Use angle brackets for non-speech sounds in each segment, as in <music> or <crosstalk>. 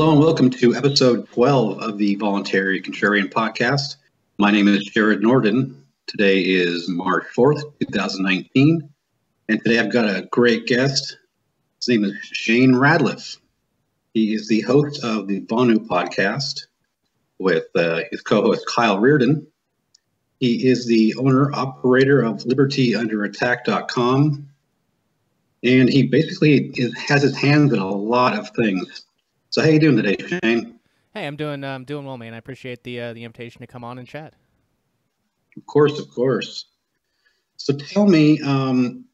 Hello and welcome to episode 12 of the Voluntary Contrarian Podcast. My name is Jared Nordin. Today is March 4th, 2019. And today I've got a great guest. His name is Shane Radliff. He is the host of the Vonu podcast with uh, his co host Kyle Rearden. He is the owner operator of libertyunderattack.com. And he basically is, has his hands in a lot of things. So how you doing today, Shane? Hey, I'm doing um, doing well, man. I appreciate the uh, the invitation to come on and chat. Of course, of course. So tell me, um,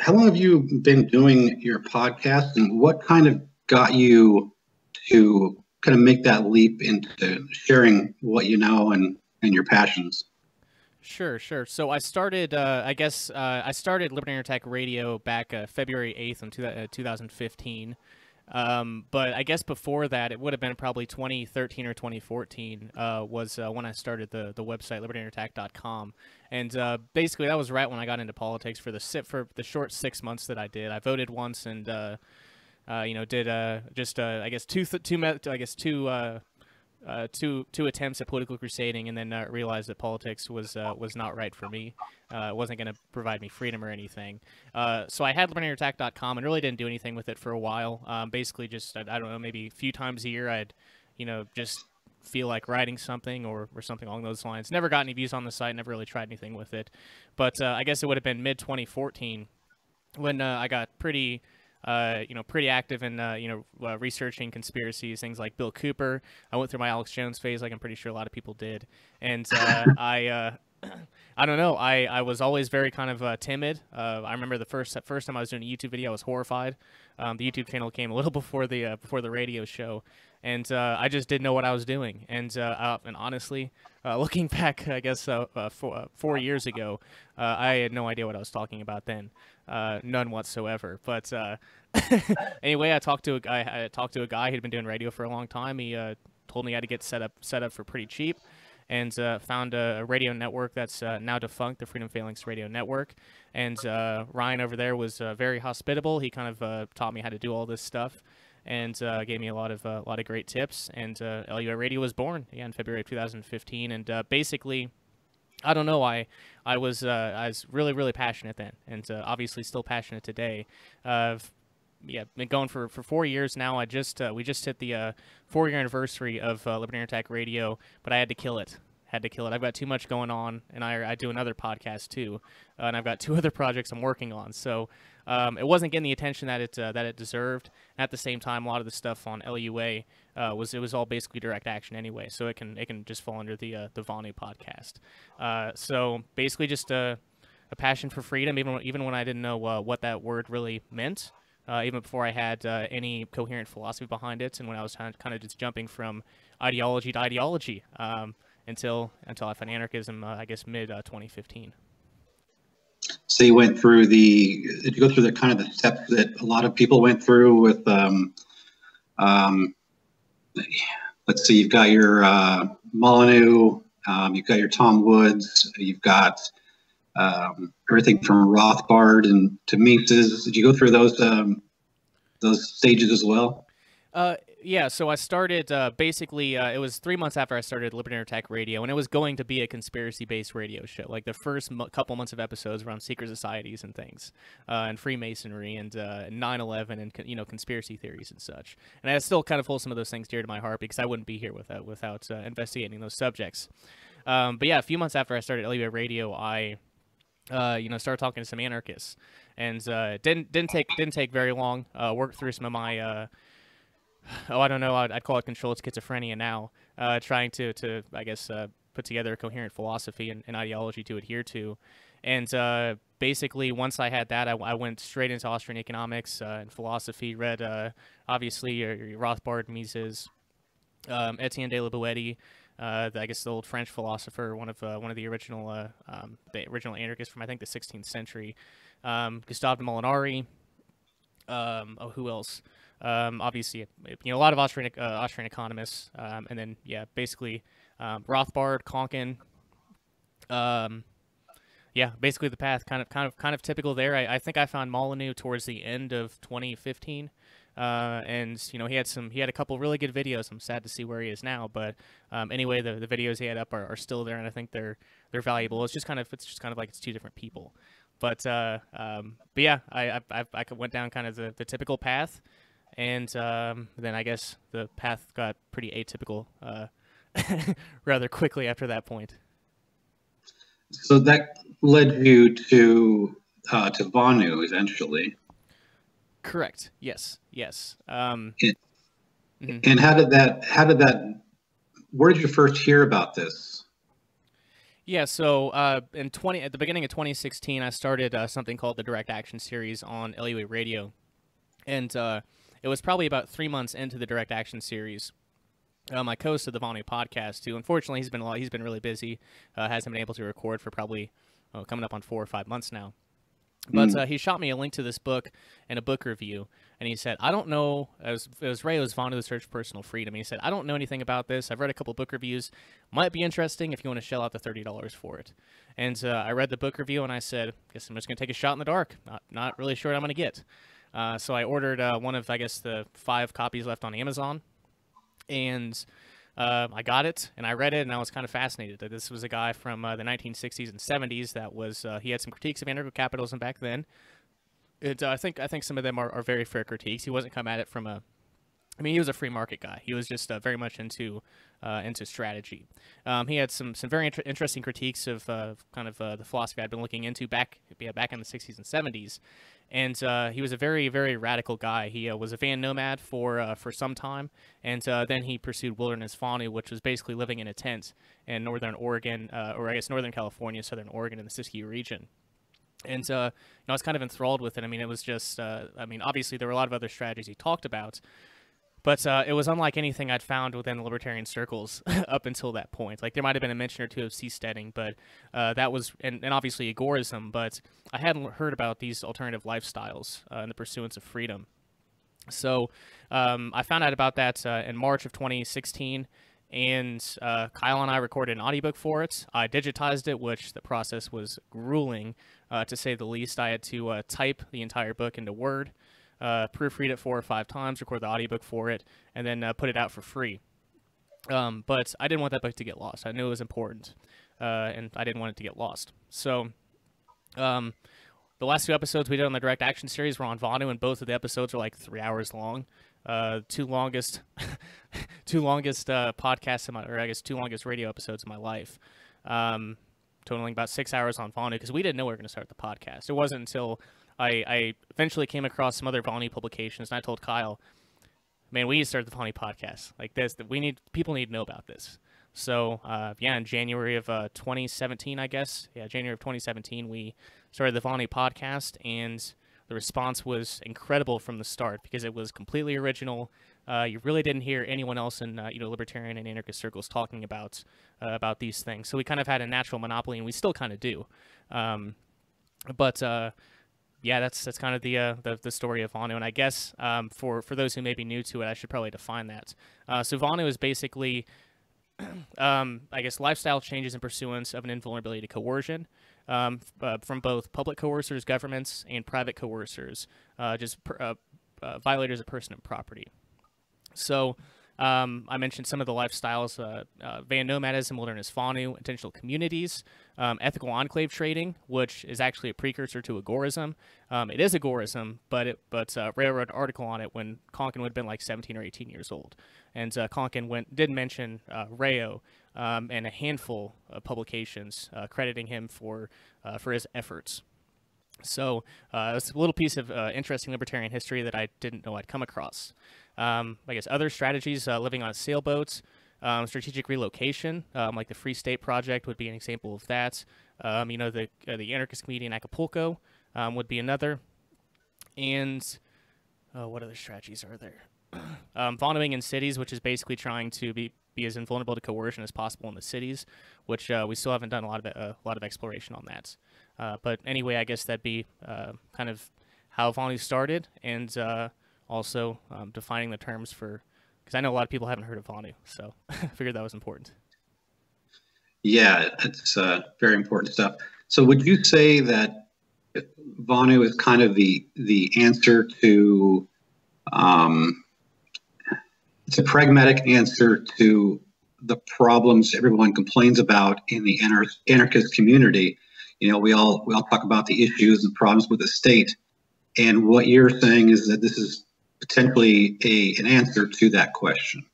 how long have you been doing your podcast, and what kind of got you to kind of make that leap into sharing what you know and and your passions? Sure, sure. So I started, uh, I guess, uh, I started Liberty Attack Radio back uh, February 8th in two, uh, 2015. Um, but I guess before that, it would have been probably 2013 or 2014 uh, was uh, when I started the, the website libertyunderattack.com, and uh, basically that was right when I got into politics for the sit for the short six months that I did. I voted once and uh, uh, you know did uh, just I guess two two I guess two uh, two two attempts at political crusading, and then uh, realized that politics was uh, was not right for me. Uh, it wasn't going to provide me freedom or anything. Uh, so I had libertyunderattack.com and really didn't do anything with it for a while. Um, basically, just I, I, don't know, maybe a few times a year, I'd you know just feel like writing something or, or something along those lines. Never got any views on the site. Never really tried anything with it. But uh, I guess it would have been mid 2014 when I got pretty uh, you know, pretty active in, uh, you know, uh, researching conspiracies, things like Bill Cooper. I went through my Alex Jones phase, like I'm pretty sure a lot of people did. And uh, <laughs> I, uh, <clears throat> I don't know. I, I was always very kind of uh, timid. Uh, I remember the first first time I was doing a YouTube video, I was horrified. Um, the YouTube channel came a little <laughs> before the uh, before the radio show, and uh, I just didn't know what I was doing. And uh, and honestly, uh, <laughs> looking back, I guess four, four years ago, I had no idea what I was talking about then, none whatsoever. But <laughs> anyway, I talked to a guy. I talked to a guy who'd been doing radio for a long time. He told me how to get set up set up for pretty cheap and uh, found a, a, radio network that's uh, now defunct, the Freedom Phalanx Radio Network. And uh, Ryan over there was uh, very hospitable. He kind of uh, taught me how to do all this stuff and uh, gave me a lot of a lot of great tips. And LUA Radio was born yeah, in February of 2015. And basically, I don't know. I I was I was really really passionate then, and obviously still passionate today. Uh, yeah, been going for, for four years now. I just uh, we just hit the uh, four year anniversary of uh, Liberty Under Attack Radio, but I had to kill it. Had to kill it. I've got too much going on, and I, I do another podcast too, uh, and I've got <laughs> two other projects I'm working on. So um, it wasn't getting the attention that it uh, that it deserved. At the same time, a lot of the stuff on LUA uh, was it was all basically direct action anyway, so it can it can just fall under the the Vonu podcast. so basically, just a, a passion for freedom, even even when I didn't know what that word really meant uh, even before I had uh, any coherent philosophy behind it, and when I was kind of just jumping from ideology to ideology um, until until I found anarchism, uh, I guess mid uh, 2015. So you went through the did you go through the kind of the steps that a lot of people went through with um, um, let's see, you've got your uh, Molyneux, um, you've got your Tom Woods, you've got um, everything from Rothbard and to Mises. Did you go through those um, those stages as well? Uh, yeah, so I started uh, basically. Uh, it was three months after I started Liberty Under Attack Radio, and it was going to be a conspiracy-based radio show. Like the first mo- couple months of episodes around secret societies and things, uh, and Freemasonry and 9/11 uh, and you know conspiracy theories and such. And I still kind of hold some of those things dear to my heart because I wouldn't be here without without uh, investigating those subjects. Um, but yeah, a few months after I started LUA Radio, I uh, you know, started talking to some anarchists, and uh, didn't didn't take didn't take very long. Uh, worked through some of my, uh, oh, I don't know, I'd, I'd, call it controlled schizophrenia now. Uh, trying to to I guess uh, put together a coherent philosophy and, and ideology to adhere to, and basically once I had that, I, I, went straight into Austrian economics and philosophy. Read obviously your, your Rothbard, Mises, um, Etienne de la Boétie uh, the, I guess the old French philosopher, one of uh, one of the original uh, um, the original anarchists from I think the 16th century, um, Gustave de Molinari. Um, oh, who else? Um, obviously, you know a lot of Austrian uh, Austrian economists, um, and then yeah, basically um, Rothbard, Konkin. yeah, basically the path kind of kind of kind of typical there. I, I think I found Molyneux towards the end of 2015. Uh, and you know he had some he had a couple really good videos. I'm sad to see where he is now, but um, anyway, the, the videos he had up are, are still there, and I think they're they're valuable. It's just kind of it's just kind of like it's two different people. But uh, um, but yeah, I, I I went down kind of the, the typical path, and um, then I guess the path got pretty atypical uh, <laughs> rather quickly after that point. So that led you to uh, to Vonu eventually. Correct. Yes. Yes. Um, and, mm-hmm. and how did that? How did that? Where did you first hear about this? Yeah, so uh, in twenty at the beginning of 2016, I started uh, something called the Direct Action series on LUA Radio, and uh, it was probably about three months into the Direct Action series. Um, I co-hosted the Vonu podcast too. Unfortunately, he's been a lot, he's been really busy, uh, hasn't been able to record for probably coming up on four or five months now. But mm. uh, he shot me a link to this book and a book review, and he said, "I don't know." It was, it was Rayo's Vonu the Search for Personal Freedom. He said, "I don't know anything about this. I've read a couple book reviews. Might be interesting if you want to shell out the thirty dollars for it." And uh, I read the book review, and I said, "Guess I'm just gonna take a shot in the dark. Not not really sure what I'm gonna get." Uh, so I ordered uh, one of I guess the five copies left on Amazon, and uh, I got it and I read it and I was kind of fascinated that this was a guy from uh, the 1960s and 70s that was uh, he had some critiques of anarcho-capitalism back then. It, uh, I think I think some of them are, are very fair critiques. He wasn't come at it from a I mean, he was a free market guy. He was just uh, very much into uh, into strategy. Um, he had some some very inter- interesting critiques of uh, kind of the philosophy I'd been looking into back yeah, back in the 60s and 70s, and uh, he was a very very radical guy. He uh, was a van nomad for for some time, and then he pursued wilderness Vonu, which was basically living in a tent in northern Oregon, or I guess northern California, southern Oregon, in the Siskiyou region and uh, you know, I was kind of enthralled with it. I mean, it was just, uh, I mean, obviously there were a lot of other strategies he talked about, but uh, it was unlike anything I'd found within libertarian circles <laughs> up until that point. Like there might have been a mention or two of seasteading, but uh, that was, and, and, obviously agorism, but I hadn't heard about these alternative lifestyles uh, and the pursuance of freedom. So um, I found out about that uh, in March of 2016, and uh, Kyle and I recorded an audiobook for it. I digitized it, which the process was grueling, uh, to say the least. I had to type the entire book into Word uh, proofread it four or five times, record the audiobook for it, and then uh, put it out for free. Um, but I didn't want that book to get lost. I knew it was important, uh, and I didn't want it to get lost. So, um, the last two episodes we did on the direct action series were on Vonu, and both of the episodes are like three hours long. Uh, two longest, <laughs> two longest uh, podcasts in my, or I guess two longest radio episodes in my life. Um, totaling about six hours on Vonu because we didn't know we were going to start the podcast. It wasn't until I, I eventually came across some other Vonu publications, and I told Kyle, "Man, we need to start the Vonu podcast. Like this, That we need people need to know about this." So uh, yeah, in January of uh, 2017, I guess, yeah, January of 2017, we started the Vonu podcast, and the response was incredible from the start because it was completely original. Uh, you really didn't hear anyone else in uh, you know libertarian and anarchist circles talking about uh, about these things. So we kind of had a natural monopoly, and we still kind of do. Um, but uh, yeah, that's that's kind of the uh, the, the story of Vonu. And I guess um, for for those who may be new to it, I should probably define that. Uh, so Vonu is basically, <clears throat> um, I guess, lifestyle changes in pursuance of an invulnerability to coercion. Um, uh, from both public coercers, governments, and private coercers, uh, just per, uh, uh, violators of person and property. So, um, I mentioned some of the lifestyles, uh, uh, van nomadism, wilderness Vonu, intentional communities, um, ethical enclave trading, which is actually a precursor to agorism. Um, it is agorism, but it, but uh, Rayo wrote article on it when Konkin would have been like 17 or 18 years old. And uh, Konkin went, did mention uh, Rayo um, and a handful of publications uh, crediting him for, uh, for his efforts. So uh, it's a little piece of interesting libertarian history that I didn't know I'd come across. Um, I guess other strategies, uh, living on sailboats, um, strategic relocation, um, like the Free State Project would be an example of that. Um, you know, the uh, the anarchist in Acapulco um, would be another. And uh, what other strategies are there? <clears throat> um, in cities, which is basically trying to be be as invulnerable to coercion as possible in the cities, which uh, we still haven't done a lot of uh, a lot of exploration on that. Uh, but anyway, I guess that'd be kind of how Vonu started, and also um, defining the terms for because I know a lot of people haven't heard of Vonu, so <laughs> I figured that was important. Yeah, it's uh, very important stuff. So, would you say that Vonu is kind of the the answer to Um, it's a pragmatic answer to the problems everyone complains about in the anarchist community. You know, we all we all talk about the issues and problems with the state, and what you're saying is that this is potentially a an answer to that question.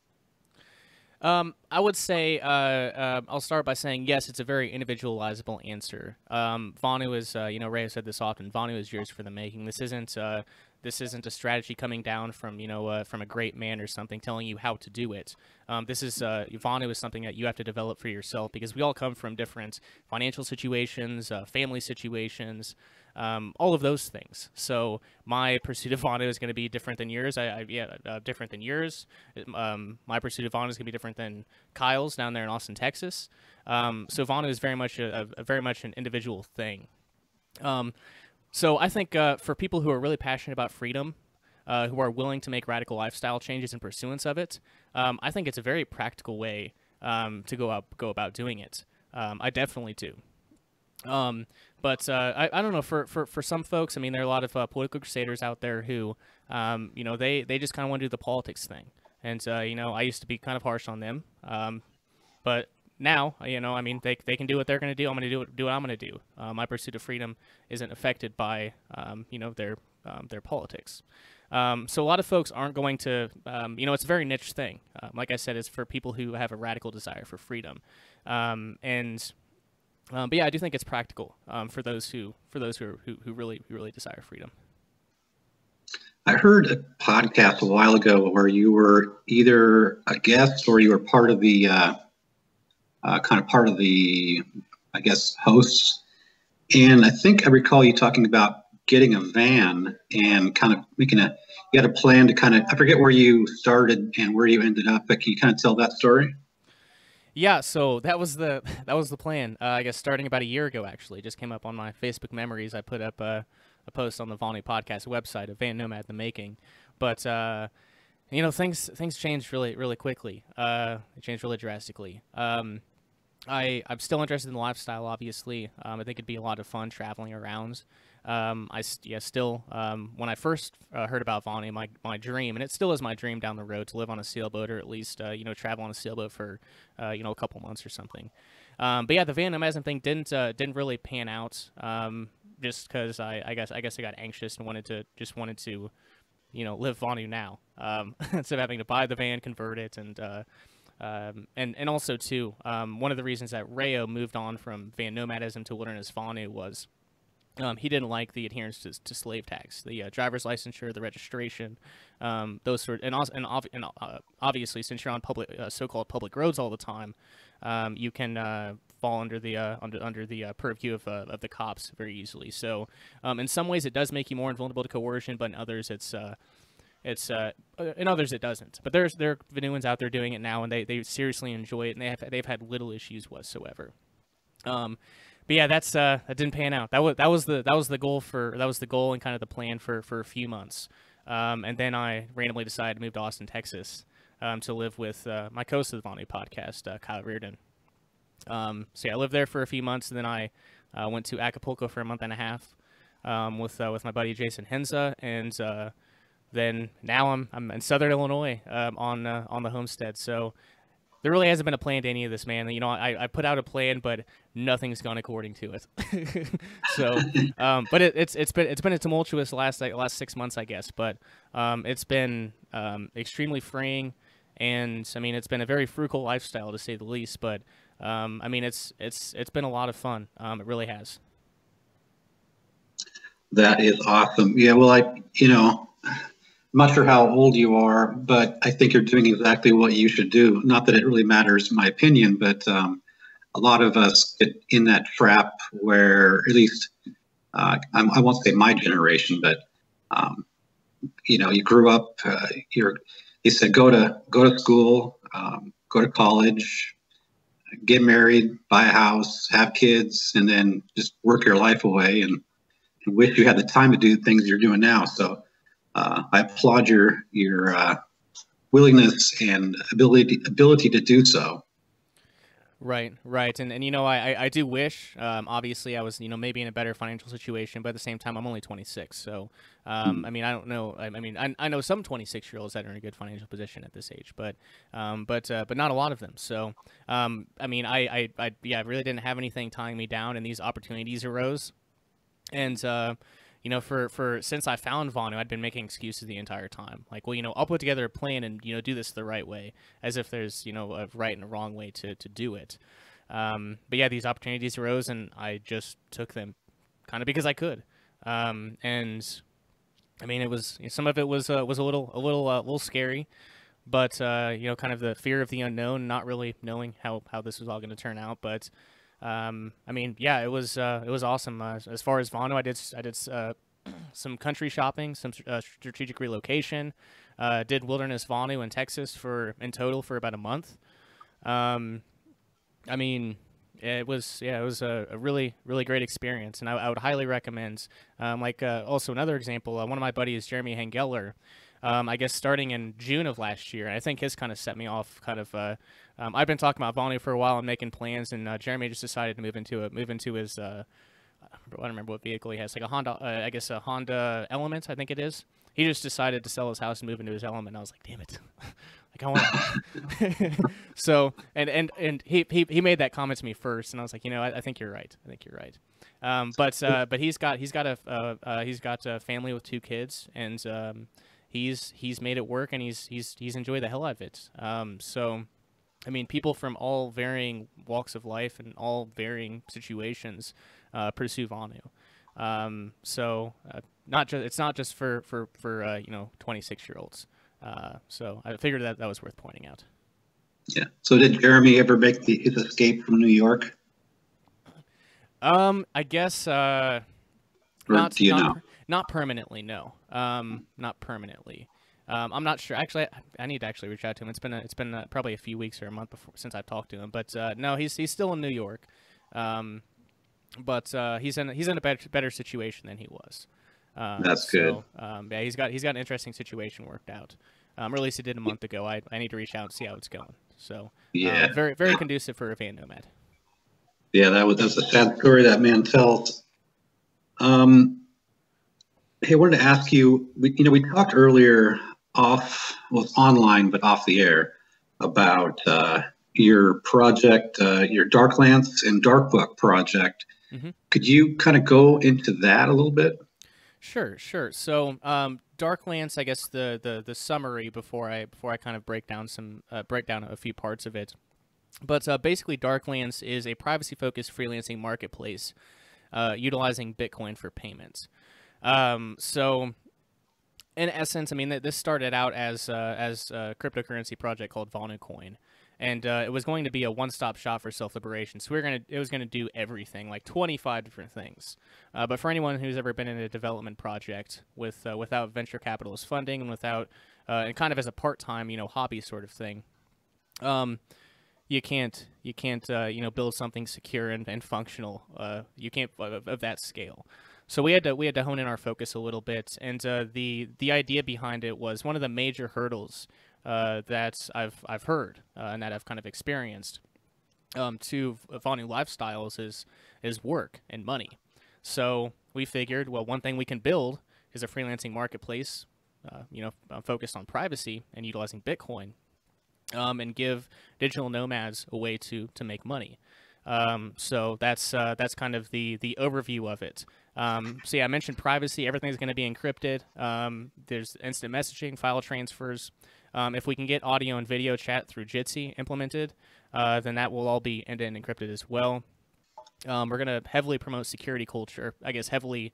Um, I would say uh, uh, I'll start by saying yes, it's a very individualizable answer. Um, Vonu is, uh, you know, Ray has said this often. Vonu is yours for the making. This isn't uh, this isn't a strategy coming down from you know uh, from a great man or something telling you how to do it. Um, this is uh, Vonu is something that you have to develop for yourself because we all come from different financial situations, uh, family situations, um, all of those things. So my pursuit of Vonu is going to be different than yours. I, I yeah, uh, different than yours. Um, my pursuit of Vonu is going to be different than Kyle's down there in Austin, Texas. Um, so Vonu is very much a, a, very much an individual thing. Um, so I think uh, for people who are really passionate about freedom, uh, who are willing to make radical lifestyle changes in pursuance of it, um, I think it's a very practical way um, to go out go about doing it. Um, I definitely do. Um, but uh, I, I don't know for, for, for some folks. I mean, there are a lot of uh, political crusaders out there who, um, you know, they, they just kind of want to do the politics thing. And uh, you know, I used to be kind of harsh on them, um, but now, you know, I mean, they, they can do what they're going to do. I'm going to do, do what I'm going to do. Uh, my pursuit of freedom isn't affected by, um, you know, their, um, their politics. Um, so a lot of folks aren't going to, um, you know, it's a very niche thing. Uh, like I said, it's for people who have a radical desire for freedom. Um, and, um, but yeah, I do think it's practical for those who, for those who, are, who, who really, who really desire freedom. I heard a podcast a while ago where you were either a guest or you were part of the uh, uh, kind of part of the, I guess, hosts. And I think I recall you talking about getting a van and kind of making a, you had a plan to kind of, I forget where you started and where you ended up, but can you kind of tell that story? Yeah, so that was the <laughs> that was the plan. Uh, I guess starting about a year ago, actually, just came up on my Facebook memories. I put up a, a post on the Vonu podcast website of Van Nomad the Making, but uh, you know things things changed really really quickly. Uh, it changed really drastically. Um, I, I'm still interested in the lifestyle, obviously. Um, I think it'd be a lot of fun traveling around. Um, I yeah, still, um, when I first uh, heard about Vonu, my, my dream, and it still is my dream down the road to live on a sailboat or at least, uh, you know, travel on a sailboat for, uh, you know, a couple months or something. Um, but yeah, the Van Nomadism thing didn't, uh, didn't really pan out, um, just because I, I guess, I guess I got anxious and wanted to, just wanted to, you know, live Vonu now, um, <laughs> instead of having to buy the van, convert it, and, uh, um, and and also too, um, one of the reasons that Rayo moved on from van nomadism to wilderness Vonu was um, he didn't like the adherence to, to slave tax, the uh, driver's licensure, the registration, um, those sort, and also, and, and uh, obviously, since you're on public, uh, so-called public roads all the time, um, you can uh, fall under the uh, under under the uh, purview of, of the cops very easily. So, um, in some ways, it does make you more invulnerable to coercion, but in others, it's it's uh, in others it doesn't. But there's there are Vonuans out there doing it now, and they, they seriously enjoy it, and they have they've had little issues whatsoever. Um, but yeah, that's uh, that didn't pan out. That was that was the that was the goal for that was the goal and kind of the plan for for a few months. Um, and then I randomly decided to move to Austin, Texas, um, to live with uh, my co-host of the Vonu podcast, uh, Kyle Rearden. Um, so yeah, I lived there for a few months, and then I uh, went to Acapulco for a month and a half um, with uh, with my buddy Jason Henza, and uh, then now I'm I'm in Southern Illinois um, on uh, on the homestead. So there really hasn't been a plan to any of this, man. You know, I, I put out a plan, but nothing's gone according to it. <laughs> so, <laughs> um, but it, it's it's been it's been a tumultuous last like, last six months, I guess. But um, it's been um, extremely freeing, and I mean, it's been a very frugal lifestyle to say the least. But um, I mean, it's it's it's been a lot of fun. Um, it really has. That is awesome. Yeah. Well, I you know I'm not sure how old you are, but I think you're doing exactly what you should do. Not that it really matters, my opinion, but um, a lot of us get in that trap where, at least, uh, I won't say my generation, but um, you know, you grew up. Uh, you're, you said go to go to school, um, go to college, get married, buy a house, have kids, and then just work your life away and, and wish you had the time to do things you're doing now. So uh, I applaud your your uh, willingness and ability ability to do so. Right, right, and and you know I I, do wish um, obviously I was you know maybe in a better financial situation, but at the same time I'm only 26, so um, mm. I mean I don't know I, I mean I, I know some 26 year olds that are in a good financial position at this age, but um, but uh, but not a lot of them. So um, I mean I, I I yeah I really didn't have anything tying me down, and these opportunities arose, and. Uh, you know, for, for since I found Vonu, I'd been making excuses the entire time. Like, well, you know, I'll put together a plan and you know do this the right way, as if there's you know a right and a wrong way to to do it. Um, but yeah, these opportunities arose, and I just took them, kind of because I could. Um, and I mean, it was some of it was uh, was a little a little uh, little scary, but uh, you know, kind of the fear of the unknown, not really knowing how how this was all going to turn out, but um, I mean, yeah, it was uh, it was awesome. Uh, as far as Vonu, I did I did uh, <clears throat> some country shopping, some uh, strategic relocation. Uh, did Wilderness Vonu in Texas for in total for about a month. Um, I mean, it was yeah, it was a, a really really great experience, and I, I would highly recommend. Um, like uh, also another example, one of my buddies, Jeremy Hengeller. Um, I guess starting in June of last year. I think his kind of set me off kind of uh, um, I've been talking about Vonu for a while and making plans, and uh, Jeremy just decided to move into a move into his. Uh, I don't remember what vehicle he has, like a Honda, uh, I guess a Honda Element, I think it is. He just decided to sell his house and move into his Element. I was like, damn it, <laughs> like I want. <laughs> so and and and he, he he made that comment to me first, and I was like, you know, I, I think you're right. I think you're right. Um, but uh, but he's got he's got a uh, uh, he's got a family with two kids, and um, he's he's made it work, and he's he's he's enjoyed the hell out of it. Um, so I mean, people from all varying walks of life and all varying situations uh, pursue Vonu. Um, so uh, not just it's not just for for for uh, you know 26 year olds. Uh, so I figured that that was worth pointing out. Yeah. So did Jeremy ever make the, his escape from New York? Um, I guess uh, not, not, not permanently. No. Um, not permanently. Um, I'm not sure. Actually, I, I, need to actually reach out to him. It's been a, it's been a, probably a few weeks or a month before since I've talked to him. But uh, no, he's he's still in New York. Um, but uh, he's in he's in a better better situation than he was. Um, That's good. So, um, yeah, he's got he's got an interesting situation worked out. Um, or at least it did a month ago. I, I need to reach out and see how it's going. So yeah, um, very very conducive for a van nomad. Yeah, that was that's a sad story that man tells. Um, hey, I wanted to ask you. We, you know, we talked earlier off, well, online, but off the air about uh, your project, uh, your Darklance and Darkbook project. Mm-hmm. Could you kind of go into that a little bit? Sure, sure. So, um, Darklance, I guess the, the the summary before I before I kind of break down some uh, break down a few parts of it. But uh, basically, Darklance is a privacy focused freelancing marketplace uh, utilizing Bitcoin for payments. Um, so in essence, I mean, this started out as uh, as a cryptocurrency project called VonuCoin, and uh, it was going to be a one-stop shop for self-liberation. So we are gonna, it was gonna do everything, like 25 different things. Uh, but for anyone who's ever been in a development project with uh, without venture capitalist funding and without uh, and kind of as a part-time, you know, hobby sort of thing, um, you can't you can't uh, you know build something secure and, and functional. you can't of, of that scale. So we had to we had to hone in our focus a little bit, and uh, the the idea behind it was one of the major hurdles uh, that I've I've heard uh, and that I've kind of experienced um, to Vonu lifestyles is is work and money. So we figured, well, one thing we can build is a freelancing marketplace, uh, you know, focused on privacy and utilizing Bitcoin, um, and give digital nomads a way to to make money. Um, so that's uh, that's kind of the the overview of it. Um, so yeah, I mentioned privacy. Everything's going to be encrypted. Um, there's instant messaging, file transfers. Um, if we can get audio and video chat through Jitsi implemented, uh, then that will all be end-to-end encrypted as well. Um, we're going to heavily promote security culture. I guess heavily,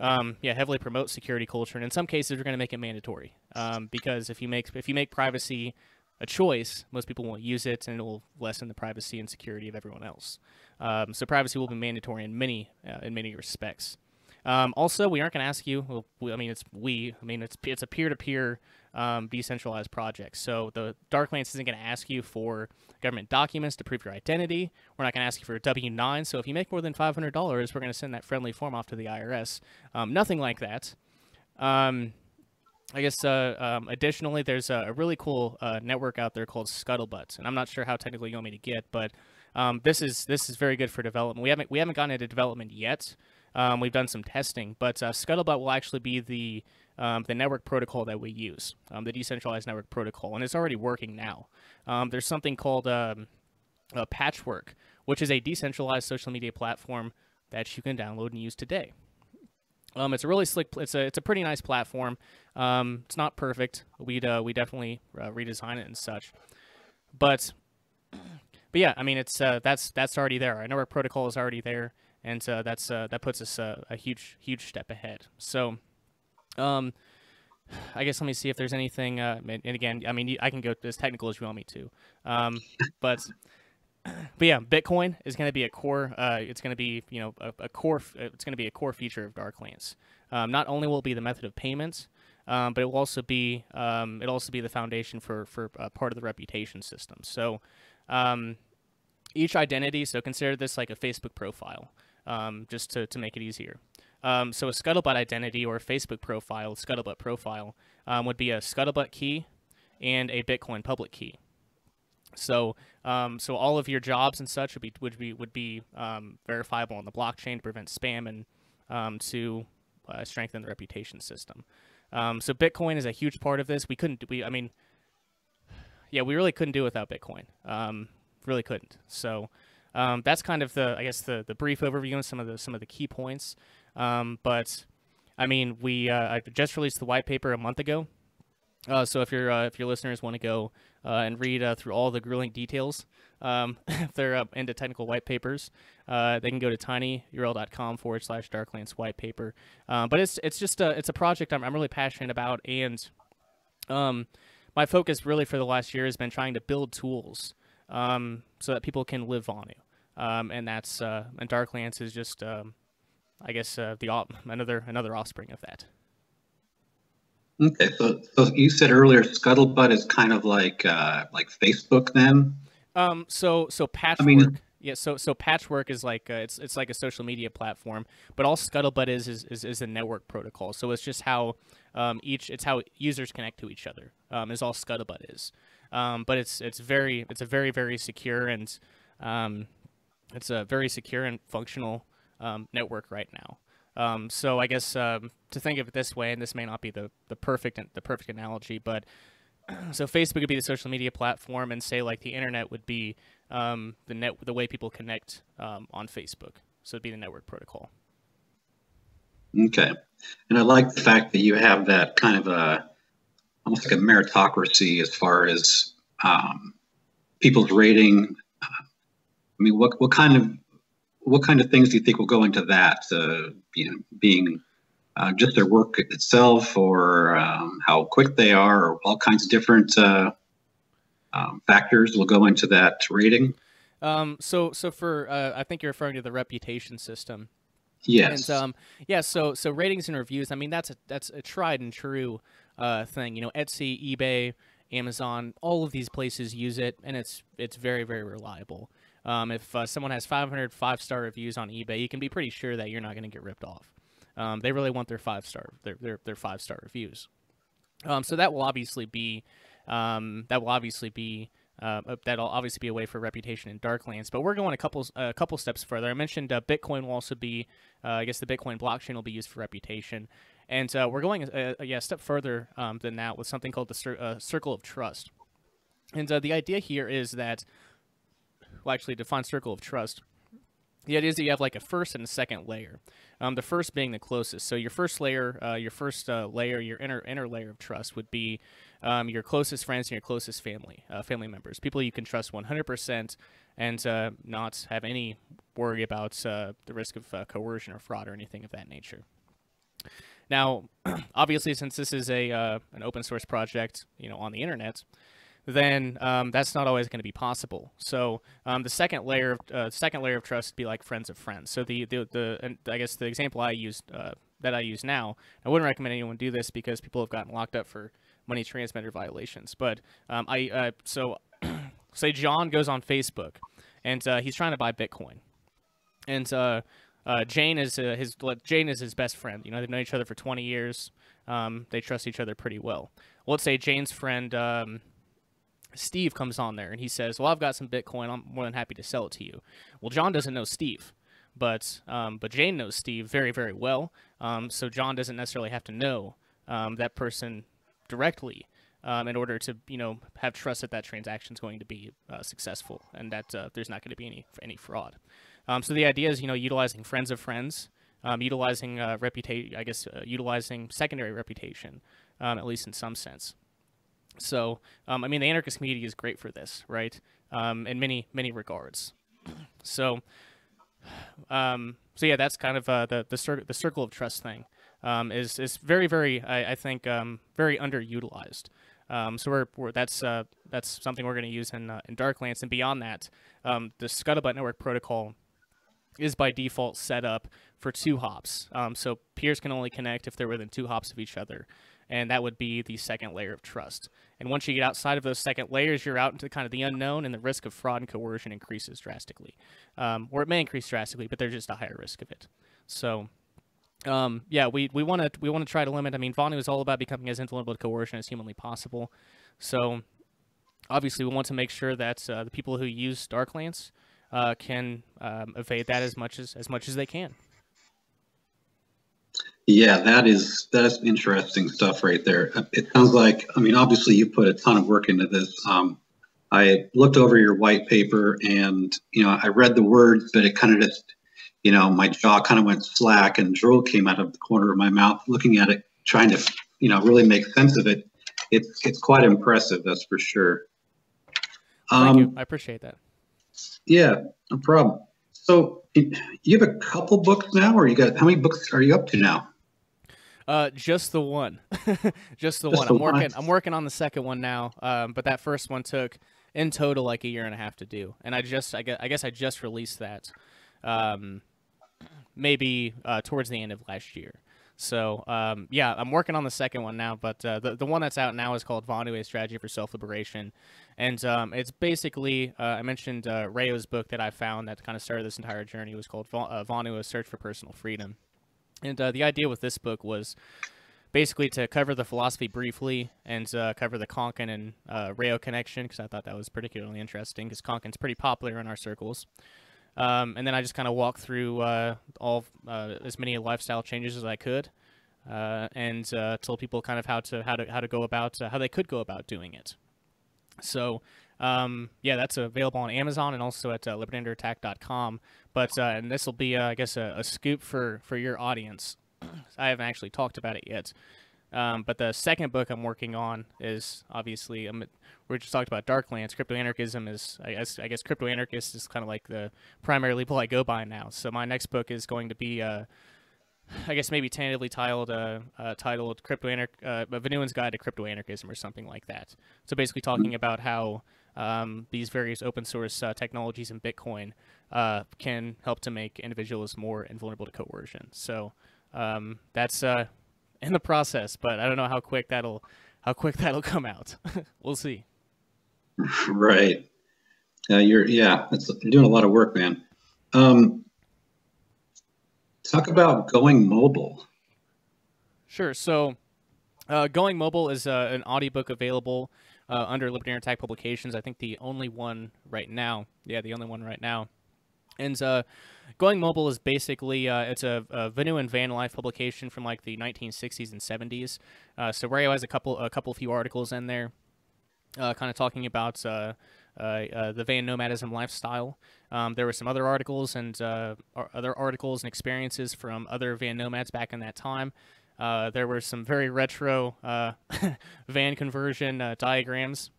um, yeah, heavily promote security culture, and in some cases, we're going to make it mandatory um, because if you make if you make privacy a choice, most people won't use it, and it will lessen the privacy and security of everyone else. Um, so privacy will be mandatory in many uh, in many respects. Um, also, we aren't going to ask you. Well, we, I mean, it's we. I mean, it's it's a peer-to-peer um, decentralized project. So the Darklance isn't going to ask you for government documents to prove your identity. We're not going to ask you for a W-9. So if you make more than $500, we're going to send that friendly form off to the IRS. Um, nothing like that. I guess uh, um, additionally, there's a, really cool uh, network out there called Scuttlebutt, and I'm not sure how technical you want me to get, but Um, this is this is very good for development. We haven't we haven't gotten into development yet. Um, we've done some testing, but uh, Scuttlebutt will actually be the um, the network protocol that we use, um, the decentralized network protocol, and it's already working now. Um, there's something called Patchwork, which is a decentralized social media platform that you can download and use today. Um, it's a really slick. It's a it's a pretty nice platform. Um, it's not perfect. We'd uh, we definitely uh, redesign it and such, but but yeah, I mean it's uh, that's that's already there. I know our protocol is already there, and uh, that's uh, that puts us uh, a huge huge step ahead. So, um, I guess let me see if there's anything. Uh, and, again, I mean I can go as technical as you want me to, um, but but yeah, Bitcoin is going to be a core. Uh, it's going to be you know a, a core. It's going to be a core feature of Darklance. Um, not only will it be the method of payments, um, but it will also be um, it'll also be the foundation for for uh, part of the reputation system. So um, each identity. So consider this like a Facebook profile, um, just to to make it easier. Um, so a Scuttlebutt identity or a Facebook profile, Scuttlebutt profile, would be a Scuttlebutt key and a Bitcoin public key. So, um, so all of your jobs and such would be would be would be um, verifiable on the blockchain to prevent spam and um, to uh, strengthen the reputation system. Um, so Bitcoin is a huge part of this. We couldn't we I mean, yeah, we really couldn't do without Bitcoin. Um, really couldn't. So um, that's kind of the I guess the the brief overview and some of the some of the key points. but I mean, we uh, I just released the white paper a month ago. Uh, so if your uh, if your listeners want to go uh, and read uh, through all the grueling details, um, <laughs> if they're into technical white papers, uh, they can go to tinyurl.com forward slash darklance white paper. But it's it's just a it's a project I'm, I'm really passionate about, and um, my focus really for the last year has been trying to build tools um, so that people can live on it. Um, and that's uh, and Darklance is just um, I guess the op- another another offspring of that. Okay, so so you said earlier, Scuttlebutt is kind of like uh, like Facebook, then. Um. So so patchwork. I mean, yeah. So so patchwork is like uh, it's it's like a social media platform, but all Scuttlebutt is is is, is a network protocol. So it's just how um each it's how users connect to each other. Um, is all Scuttlebutt is. Um, but it's it's very it's a very very secure and um, it's a very secure and functional um, network right now. Um, so I guess um, to think of it this way, and this may not be the, the perfect the perfect analogy, but <clears throat> so Facebook would be the social media platform, and say like the internet would be um, the net the way people connect um, on Facebook. So it'd be the network protocol. Okay, and I like the fact that you have that kind of a almost like a meritocracy as far as um, people's rating. I mean, what what kind of what kind of things do you think will go into that? Uh, you know, being uh, just their work itself, or um, how quick they are, or all kinds of different uh, um, factors will go into that rating. Um, so, so for uh, I think you're referring to the reputation system. Yes. And um, yeah, so so ratings and reviews. I mean, that's a that's a tried and true uh, thing. You know, Etsy, eBay, Amazon, all of these places use it, and it's it's very very reliable. Um, if uh, someone has 500 five star reviews on eBay, you can be pretty sure that you're not going to get ripped off. Um, they really want their five star their their, their five star reviews. Um, so that will obviously be um, that will obviously be uh, that'll obviously be a way for reputation in Darklance. But we're going a couple a couple steps further. I mentioned uh, Bitcoin will also be uh, I guess the Bitcoin blockchain will be used for reputation. And uh, we're going a, a, yeah, a step further um, than that with something called the cir- uh, Circle of Trust. And the idea here is that well, actually define circle of trust. The idea is that you have like a first and a second layer. Um, the first being the closest. So your first layer, uh, your first uh, layer, your inner inner layer of trust would be um, your closest friends and your closest family, uh, family members, people you can trust 100% and uh, not have any worry about uh, the risk of uh, coercion or fraud or anything of that nature. Now, <clears throat> obviously, since this is a an open source project, you know, on the internet, then um, that's not always going to be possible. So um, the second layer of uh, second layer of trust would be like friends of friends. So the the, the I guess the example I used uh, that I use now, I wouldn't recommend anyone do this because people have gotten locked up for money transmitter violations. But um, I uh, so <clears throat> say John goes on Facebook and uh, he's trying to buy Bitcoin, and uh, uh, Jane is his Jane is his best friend. You know they've known each other for 20 years. Um, they trust each other pretty well. well let's say Jane's friend. Steve comes on there and he says, "Well, I've got some Bitcoin. I'm more than happy to sell it to you." Well, John doesn't know Steve, but um, but Jane knows Steve very very well. Um, so John doesn't necessarily have to know um, that person directly um, in order to you know have trust that that transaction is going to be uh, successful and that uh, there's not going to be any any fraud. Um, so the idea is you know utilizing friends of friends, um, utilizing uh, reputation, I guess uh, utilizing secondary reputation, at least in some sense. So um, I mean the anarchist community is great for this, right? Um, in many many regards. So. so yeah, that's kind of uh, the the, cir- the circle of trust thing. Um, is is very very I, I think um, very underutilized. Um, so we're, we're, that's uh, that's something we're going to use in uh, in Darklance, and beyond that, um, the Scuttlebutt Network protocol is by default set up for two hops. Um, so peers can only connect if they're within two hops of each other, and that would be the second layer of trust. And once you get outside of those second layers, you're out into kind of the unknown, and the risk of fraud and coercion increases drastically, um, or it may increase drastically, but there's just a higher risk of it. So um, yeah, we we want to we want to try to limit. I mean, Vonu is all about becoming as invulnerable to coercion as humanly possible. So obviously, we want to make sure that uh, the people who use Darklance uh, can um, evade that as much as as much as they can. Yeah, that is that is interesting stuff right there. It sounds like I mean, obviously, you put a ton of work into this. Um, I looked over your white paper, and you know, I read the words, but it kind of just you know, my jaw kind of went slack and drool came out of the corner of my mouth looking at it, trying to, you know, really make sense of it. It's, it's quite impressive, that's for sure. Thank um, you. I appreciate that. Yeah, no problem. So you have a couple books now, or you got how many books are you up to now? Uh, just the one, <laughs> just the just one. The I'm working. One. I'm working on the second one now. Um, but that first one took in total like a year and a half to do, and I just, I guess, I guess I just released that. Um, maybe uh, towards the end of last year. So um, yeah, I'm working on the second one now, but uh, the the one that's out now is called Vonu: A Strategy for Self Liberation, and um, it's basically uh, I mentioned uh, Rayo's book that I found that kind of started this entire journey it was called uh, Vonu: A Search for Personal Freedom, and uh, the idea with this book was basically to cover the philosophy briefly and uh, cover the Konkin and uh, Rayo connection because I thought that was particularly interesting because Konkin's pretty popular in our circles. Um, and then I just kind of walked through uh, all uh, as many lifestyle changes as I could, uh, and uh, told people kind of how to how to how to go about how they could go about doing it. So um, yeah, that's available on Amazon and also at uh. But and this will be I guess a, a, scoop for for your audience. <clears throat> I haven't actually talked about it yet. Um, but the second book I'm working on is obviously um, we just talked about Darklance. Crypto anarchism is I guess I guess crypto anarchist is kind of like the primary label I go by now. So my next book is going to be uh, I guess maybe tentatively titled uh, uh, titled Crypto Anarch uh, Vonuan's Guide to Crypto Anarchism or something like that. So basically talking about how um, these various open source uh, technologies in Bitcoin uh, can help to make individuals more invulnerable to coercion. So um, that's uh, <laughs> in the process, but I don't know how quick that'll how quick <laughs> that'll come out. <laughs> we'll see. Right. Uh, you're yeah, you're doing a lot of work, man. Um, talk about going mobile. Sure. So, uh, going mobile is uh, an audiobook available uh, under Liberty Under Attack Publications. I think the only one right now. Yeah, the only one right now. And uh, Going Mobile is basically uh, it's a, a Vonu and Van Life publication from like the 1960s and 70s. Uh, so Rayo has a couple a couple few articles in there, uh, kind of talking about uh, uh, uh, the van nomadism lifestyle. Um, there were some other articles and other articles and experiences from other van nomads back in that time. There were some very retro <laughs> van conversion diagrams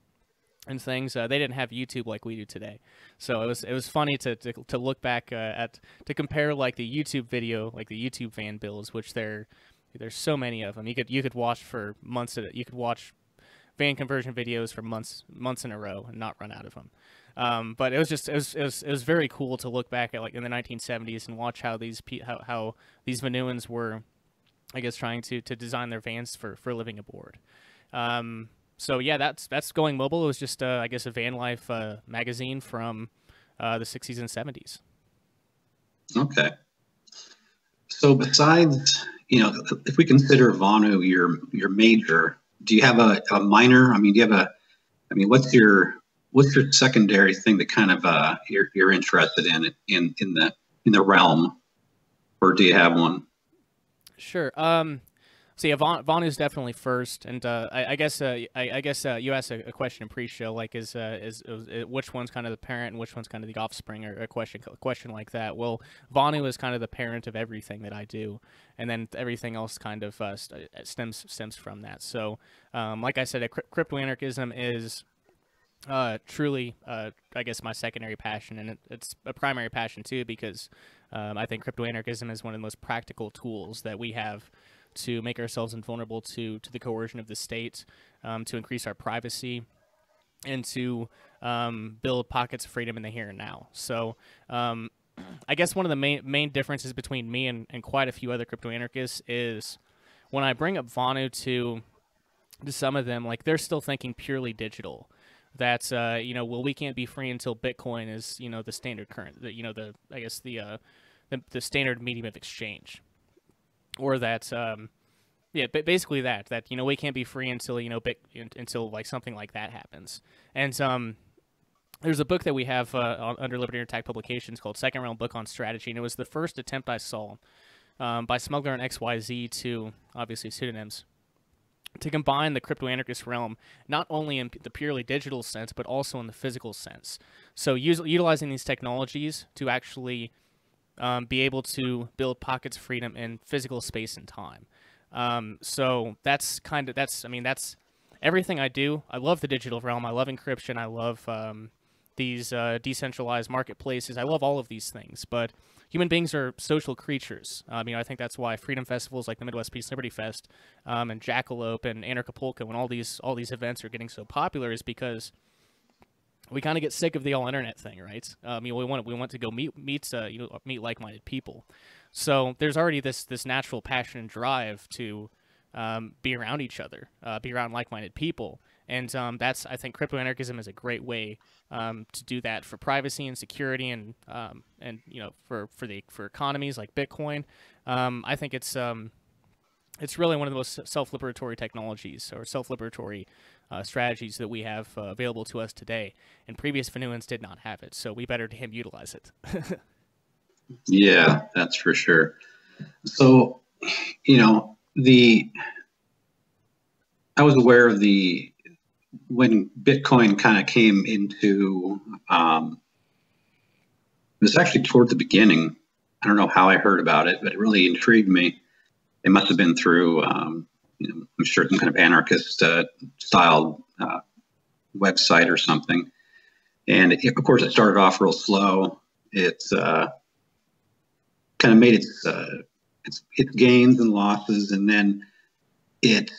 and things. Uh, they didn't have YouTube like we do today, so it was it was funny to to, to look back uh, at to compare like the YouTube video, like the YouTube van builds, which there there's so many of them. You could you could watch for months. You could watch van conversion videos for months months in a row and not run out of them. Um, but it was just it was, it was it was very cool to look back at like in the 1970s and watch how these how how these Vonuans were, I guess, trying to to design their vans for for living aboard. Um, so yeah, that's that's going mobile. It was just uh, I guess a van life uh, magazine from uh, the 60s and 70s. Okay. So besides, you know, if we consider Vonu your your major, do you have a, a minor? I mean, do you have a I mean, what's your what's your secondary thing that kind of uh, you're you're interested in in in the in the realm, or do you have one? Sure. Um, so yeah, Vonu, Vonu is definitely first, and uh, I, I, guess uh, I, I, guess uh, you asked a, a, question in pre-show, like is, uh, is, is which one's kind of the parent and which one's kind of the offspring, or a question a question like that. Well, Vonu is kind of the parent of everything that I do, and then everything else kind of uh, stems stems from that. So, um, like I said, crypto anarchism is uh, truly, uh, I guess, my secondary passion, and it, it's a primary passion too, because um, I think crypto anarchism is one of the most practical tools that we have to make ourselves invulnerable to to the coercion of the state, um, to increase our privacy, and to um, build pockets of freedom in the here and now. So. Um, I guess one of the main main differences between me and, and quite a few other crypto anarchists is when I bring up Vonu to to some of them, like they're still thinking purely digital. That uh, you know, well, we can't be free until Bitcoin is you know the standard current, the, you know the I guess the, uh, the the standard medium of exchange or that um, yeah, but basically that that you know we can't be free until you know bit, until like something like that happens. And um, there's a book that we have uh, under Liberty Attack Publications called Second Realm Book on Strategy, and it was the first attempt I saw um, by Smuggler and XYZ to obviously pseudonyms to combine the crypto anarchist realm not only in the purely digital sense but also in the physical sense. So use, utilizing these technologies to actually um, be able to build pockets of freedom in physical space and time. Um, so that's kind of that's I mean that's everything I do. I love the digital realm. I love encryption. I love um, these uh, decentralized marketplaces. I love all of these things. But human beings are social creatures. I mean, I think that's why freedom festivals like the Midwest Peace Liberty Fest um, and Jackalope and Anarchapulco and all these all these events are getting so popular is because we kind of get sick of the all internet thing, right? Uh, I mean, we want we want to go meet meet uh, you know meet like minded people. So there's already this this natural passion and drive to um, be around each other, uh, be around like minded people, and um, that's I think crypto anarchism is a great way um, to do that for privacy and security and um, and you know for for the for economies like Bitcoin. Um, I think it's um, it's really one of the most self-liberatory technologies or self-liberatory uh, strategies that we have uh, available to us today. And previous Vonuans did not have it, so we better him utilize it. <laughs> yeah, that's for sure. So, you know, the I was aware of the when Bitcoin kind of came into. Um, it was actually toward the beginning. I don't know how I heard about it, but it really intrigued me. It must have been through um, you know, I'm sure some kind of anarchist uh, style uh, website or something. And it, of course, it started off real slow. It's uh, kind of made its, uh, its its gains and losses, and then it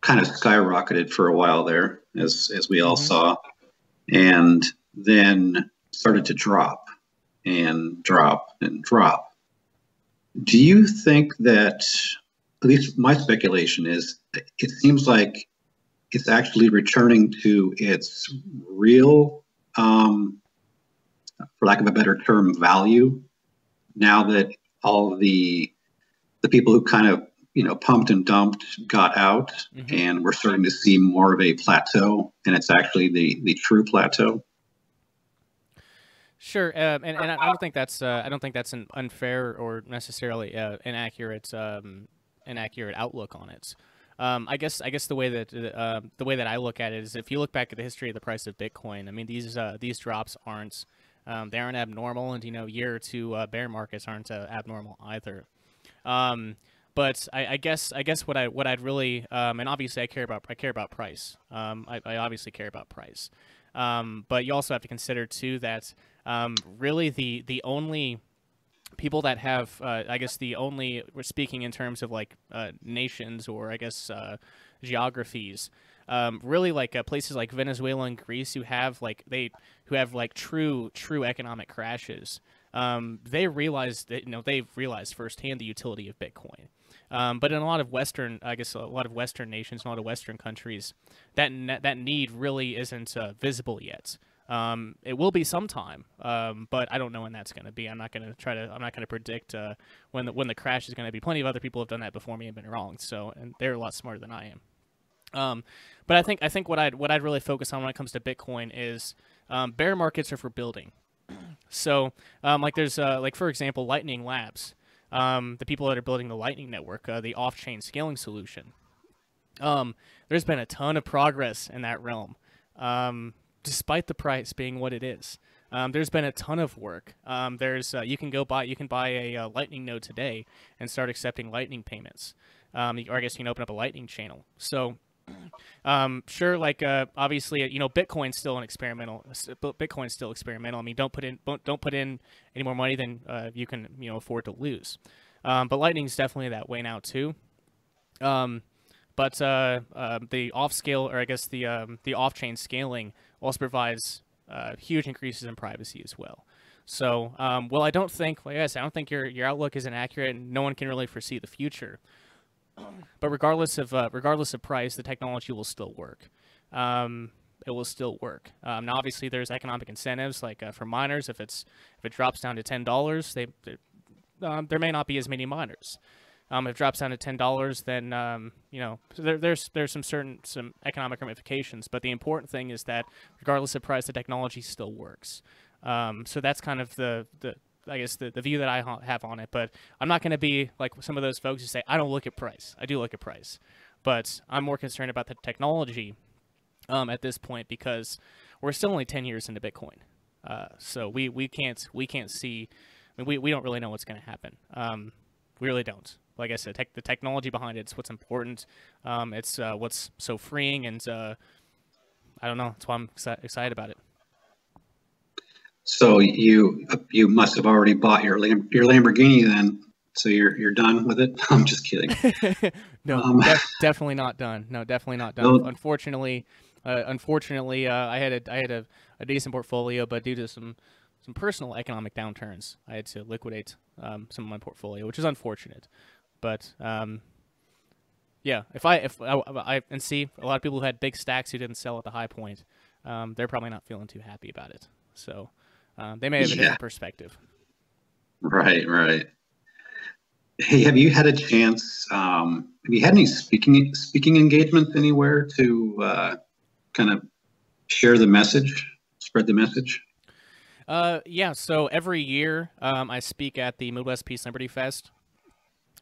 kind of skyrocketed for a while there, as as we all mm-hmm. saw, and then started to drop and drop and drop. Do you think that at least my speculation is it seems like it's actually returning to its real, um, for lack of a better term, value. Now that all the the people who kind of you know pumped and dumped got out, mm-hmm. and we're starting to see more of a plateau, and it's actually the the true plateau. Sure, uh, and, and I don't think that's uh, I don't think that's an unfair or necessarily uh, inaccurate um, an accurate outlook on it. Um, I guess I guess the way that uh, the way that I look at it is if you look back at the history of the price of Bitcoin, I mean these uh, these drops aren't um, they aren't abnormal, and you know year or two uh, bear markets aren't uh, abnormal either. Um, but I, I, guess I guess what I what I'd really um, and obviously I care about I care about price. Um, I, I, obviously care about price, um, but you also have to consider too that really the the only people that have, uh, I guess, the only we're speaking in terms of like uh, nations or I guess uh, geographies. Um, really, like uh, places like Venezuela and Greece, who have like they who have like true true economic crashes. Um, they realize that you know they've realized firsthand the utility of Bitcoin. Um, but in a lot of Western, I guess, a lot of Western nations, a lot of Western countries, that that need really isn't uh, visible yet. Um, it will be sometime, um, but I don't know when that's going to be. I'm not going to try to. I'm not going to predict uh, when the when the crash is going to be. Plenty of other people have done that before me and been wrong. So, and they're a lot smarter than I am. Um, but I think I think what I'd what I'd really focus on when it comes to Bitcoin is um, bear markets are for building. <clears throat> So, um, like there's uh, like for example, Lightning Labs, um, the people that are building the Lightning Network, uh, the off-chain scaling solution. Um, there's been a ton of progress in that realm, um, despite the price being what it is. Um, there's been a ton of work. Um, there's uh, you can go buy you can buy a, uh, Lightning node today and start accepting Lightning payments, um, or I guess you can open up a Lightning channel. So um, sure, like uh, obviously, you know, Bitcoin's still an experimental. Bitcoin's still experimental. I mean, don't put in don't put in any more money than uh, you can you know afford to lose. Um, but Lightning's definitely that way now too. Um, but uh, uh, the off scale, or I guess the um, the off chain scaling, also provides uh, huge increases in privacy as well. So, um, well, I don't think, like I said, I don't think your your outlook is inaccurate, and no one can really foresee the future but regardless of uh, regardless of price, the technology will still work. Um, it will still work. Um, now, obviously, there's economic incentives, like uh, for miners. If it's if it drops down to ten dollars, they, um, there may not be as many miners. Um, if it drops down to ten dollars, then um, you know there, there's there's some certain some economic ramifications. But the important thing is that regardless of price, the technology still works. Um, so that's kind of the, the I guess the, the view that I have on it. But I'm not going to be like some of those folks who say I don't look at price. I do look at price, but I'm more concerned about the technology um, at this point because we're still only 10 years into Bitcoin. Uh, so we, we can't we can't see. I mean, we, we don't really know what's going to happen. Um, we really don't. Like I said, tech, the technology behind it's what's important. Um, it's uh, what's so freeing, and uh, I don't know. That's why I'm excited about it. So you you must have already bought your your Lamborghini then. So you're you're done with it. <laughs> I'm just kidding. <laughs> no, um, def- <laughs> definitely not done. No, definitely not done. No. Unfortunately, uh, unfortunately, uh, I had a I had a, a, decent portfolio, but due to some some personal economic downturns, I had to liquidate um, some of my portfolio, which is unfortunate. But um, yeah, if I if I, I, and see a lot of people who had big stacks who didn't sell at the high point, um, they're probably not feeling too happy about it. So um, they may have a yeah. different perspective. Right, right. Hey, have you had a chance? Um, have you had any speaking speaking engagements anywhere to uh, kind of share the message, spread the message? Uh, yeah. So every year, um, I speak at the Midwest Peace Liberty Fest,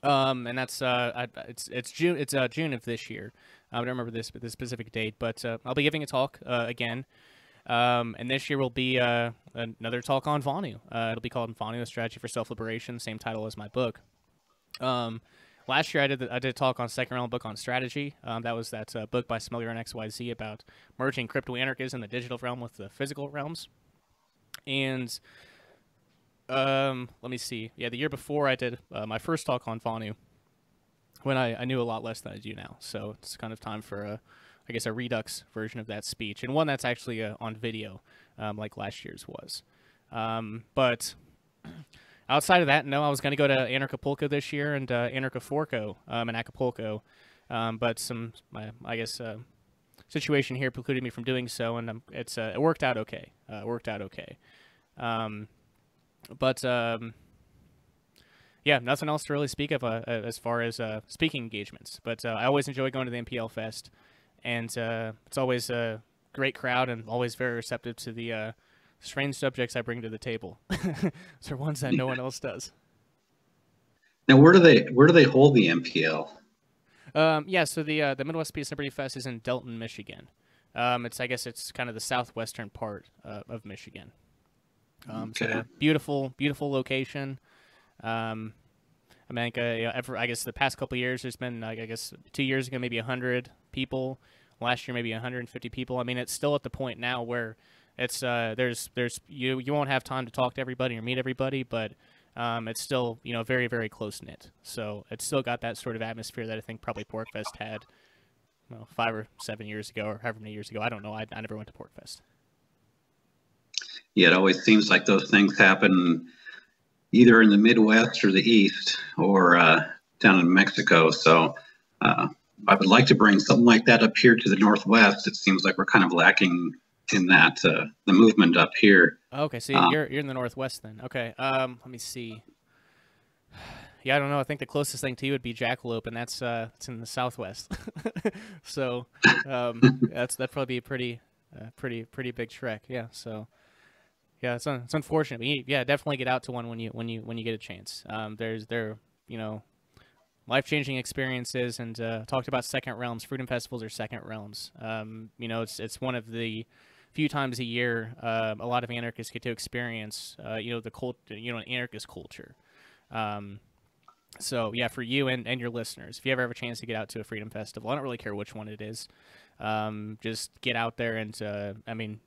um, and that's uh, I, it's it's June it's uh, June of this year. I don't remember this this specific date, but uh, I'll be giving a talk uh, again. Um, and this year will be uh, another talk on Vonu. Uh, it'll be called Vonu: A Strategy for Self-Liberation, same title as my book. Um, last year I did the, I did a talk on second realm book on strategy. Um, that was that uh, book by Smuggler and XYZ about merging crypto anarchism, in the digital realm, with the physical realms. And um, let me see. Yeah, the year before I did uh, my first talk on Vonu when I, I knew a lot less than I do now. So it's kind of time for a I guess, a redux version of that speech, and one that's actually uh, on video, um, like last year's was. Um, but <clears throat> outside of that, no, I was going to go to Anarchapulco this year and uh, Anarchaforco um, in Acapulco, um, but some, I guess, uh, situation here precluded me from doing so, and um, it's uh, it worked out okay. Uh, it worked out okay. Um, but yeah, nothing else to really speak of uh, as far as uh, speaking engagements. But uh, I always enjoy going to the MPL Fest and uh, it's always a great crowd and always very receptive to the uh, strange subjects I bring to the table. <laughs> Are ones that no one else does. Now, where do they where do they hold the MPL? Um, yeah, so the uh, the Midwest Peace and Liberty Fest is in Delton, Michigan. Um, it's I guess it's kind of the southwestern part uh, of Michigan. Um, okay. So beautiful, beautiful location. Um, I mean, uh, you know, ever, I guess the past couple years, there's been, like, I guess, two years ago, maybe 100 people. Last year, maybe 150 people. I mean, it's still at the point now where it's uh, there's there's you you won't have time to talk to everybody or meet everybody, but um, it's still you know very very close knit. So it's still got that sort of atmosphere that I think probably PorcFest had, five or seven years ago or however many years ago. I don't know. I, I never went to PorcFest. Yeah, it always seems like those things happen either in the Midwest or the East or uh, down in Mexico. So uh, I would like to bring something like that up here to the Northwest. It seems like we're kind of lacking in that uh, the movement up here. Okay, so um, you're you're in the Northwest then. Okay, um, let me see. <sighs> yeah, I don't know. I think the closest thing to you would be Jackalope, and that's uh, it's in the Southwest. <laughs> so um, <laughs> that's that'd probably be a pretty, uh, pretty, pretty big trek. Yeah. So yeah, it's un- it's unfortunate. But yeah, definitely get out to one when you when you when you get a chance. Um, there's there you know life changing experiences, and uh, talked about second realms. Freedom festivals are second realms. Um, you know, it's it's one of the few times a year uh, a lot of anarchists get to experience uh, you know the cult you know an anarchist culture. Um, so yeah, for you and, and your listeners, if you ever have a chance to get out to a freedom festival, I don't really care which one it is. Um, just get out there and uh, I mean,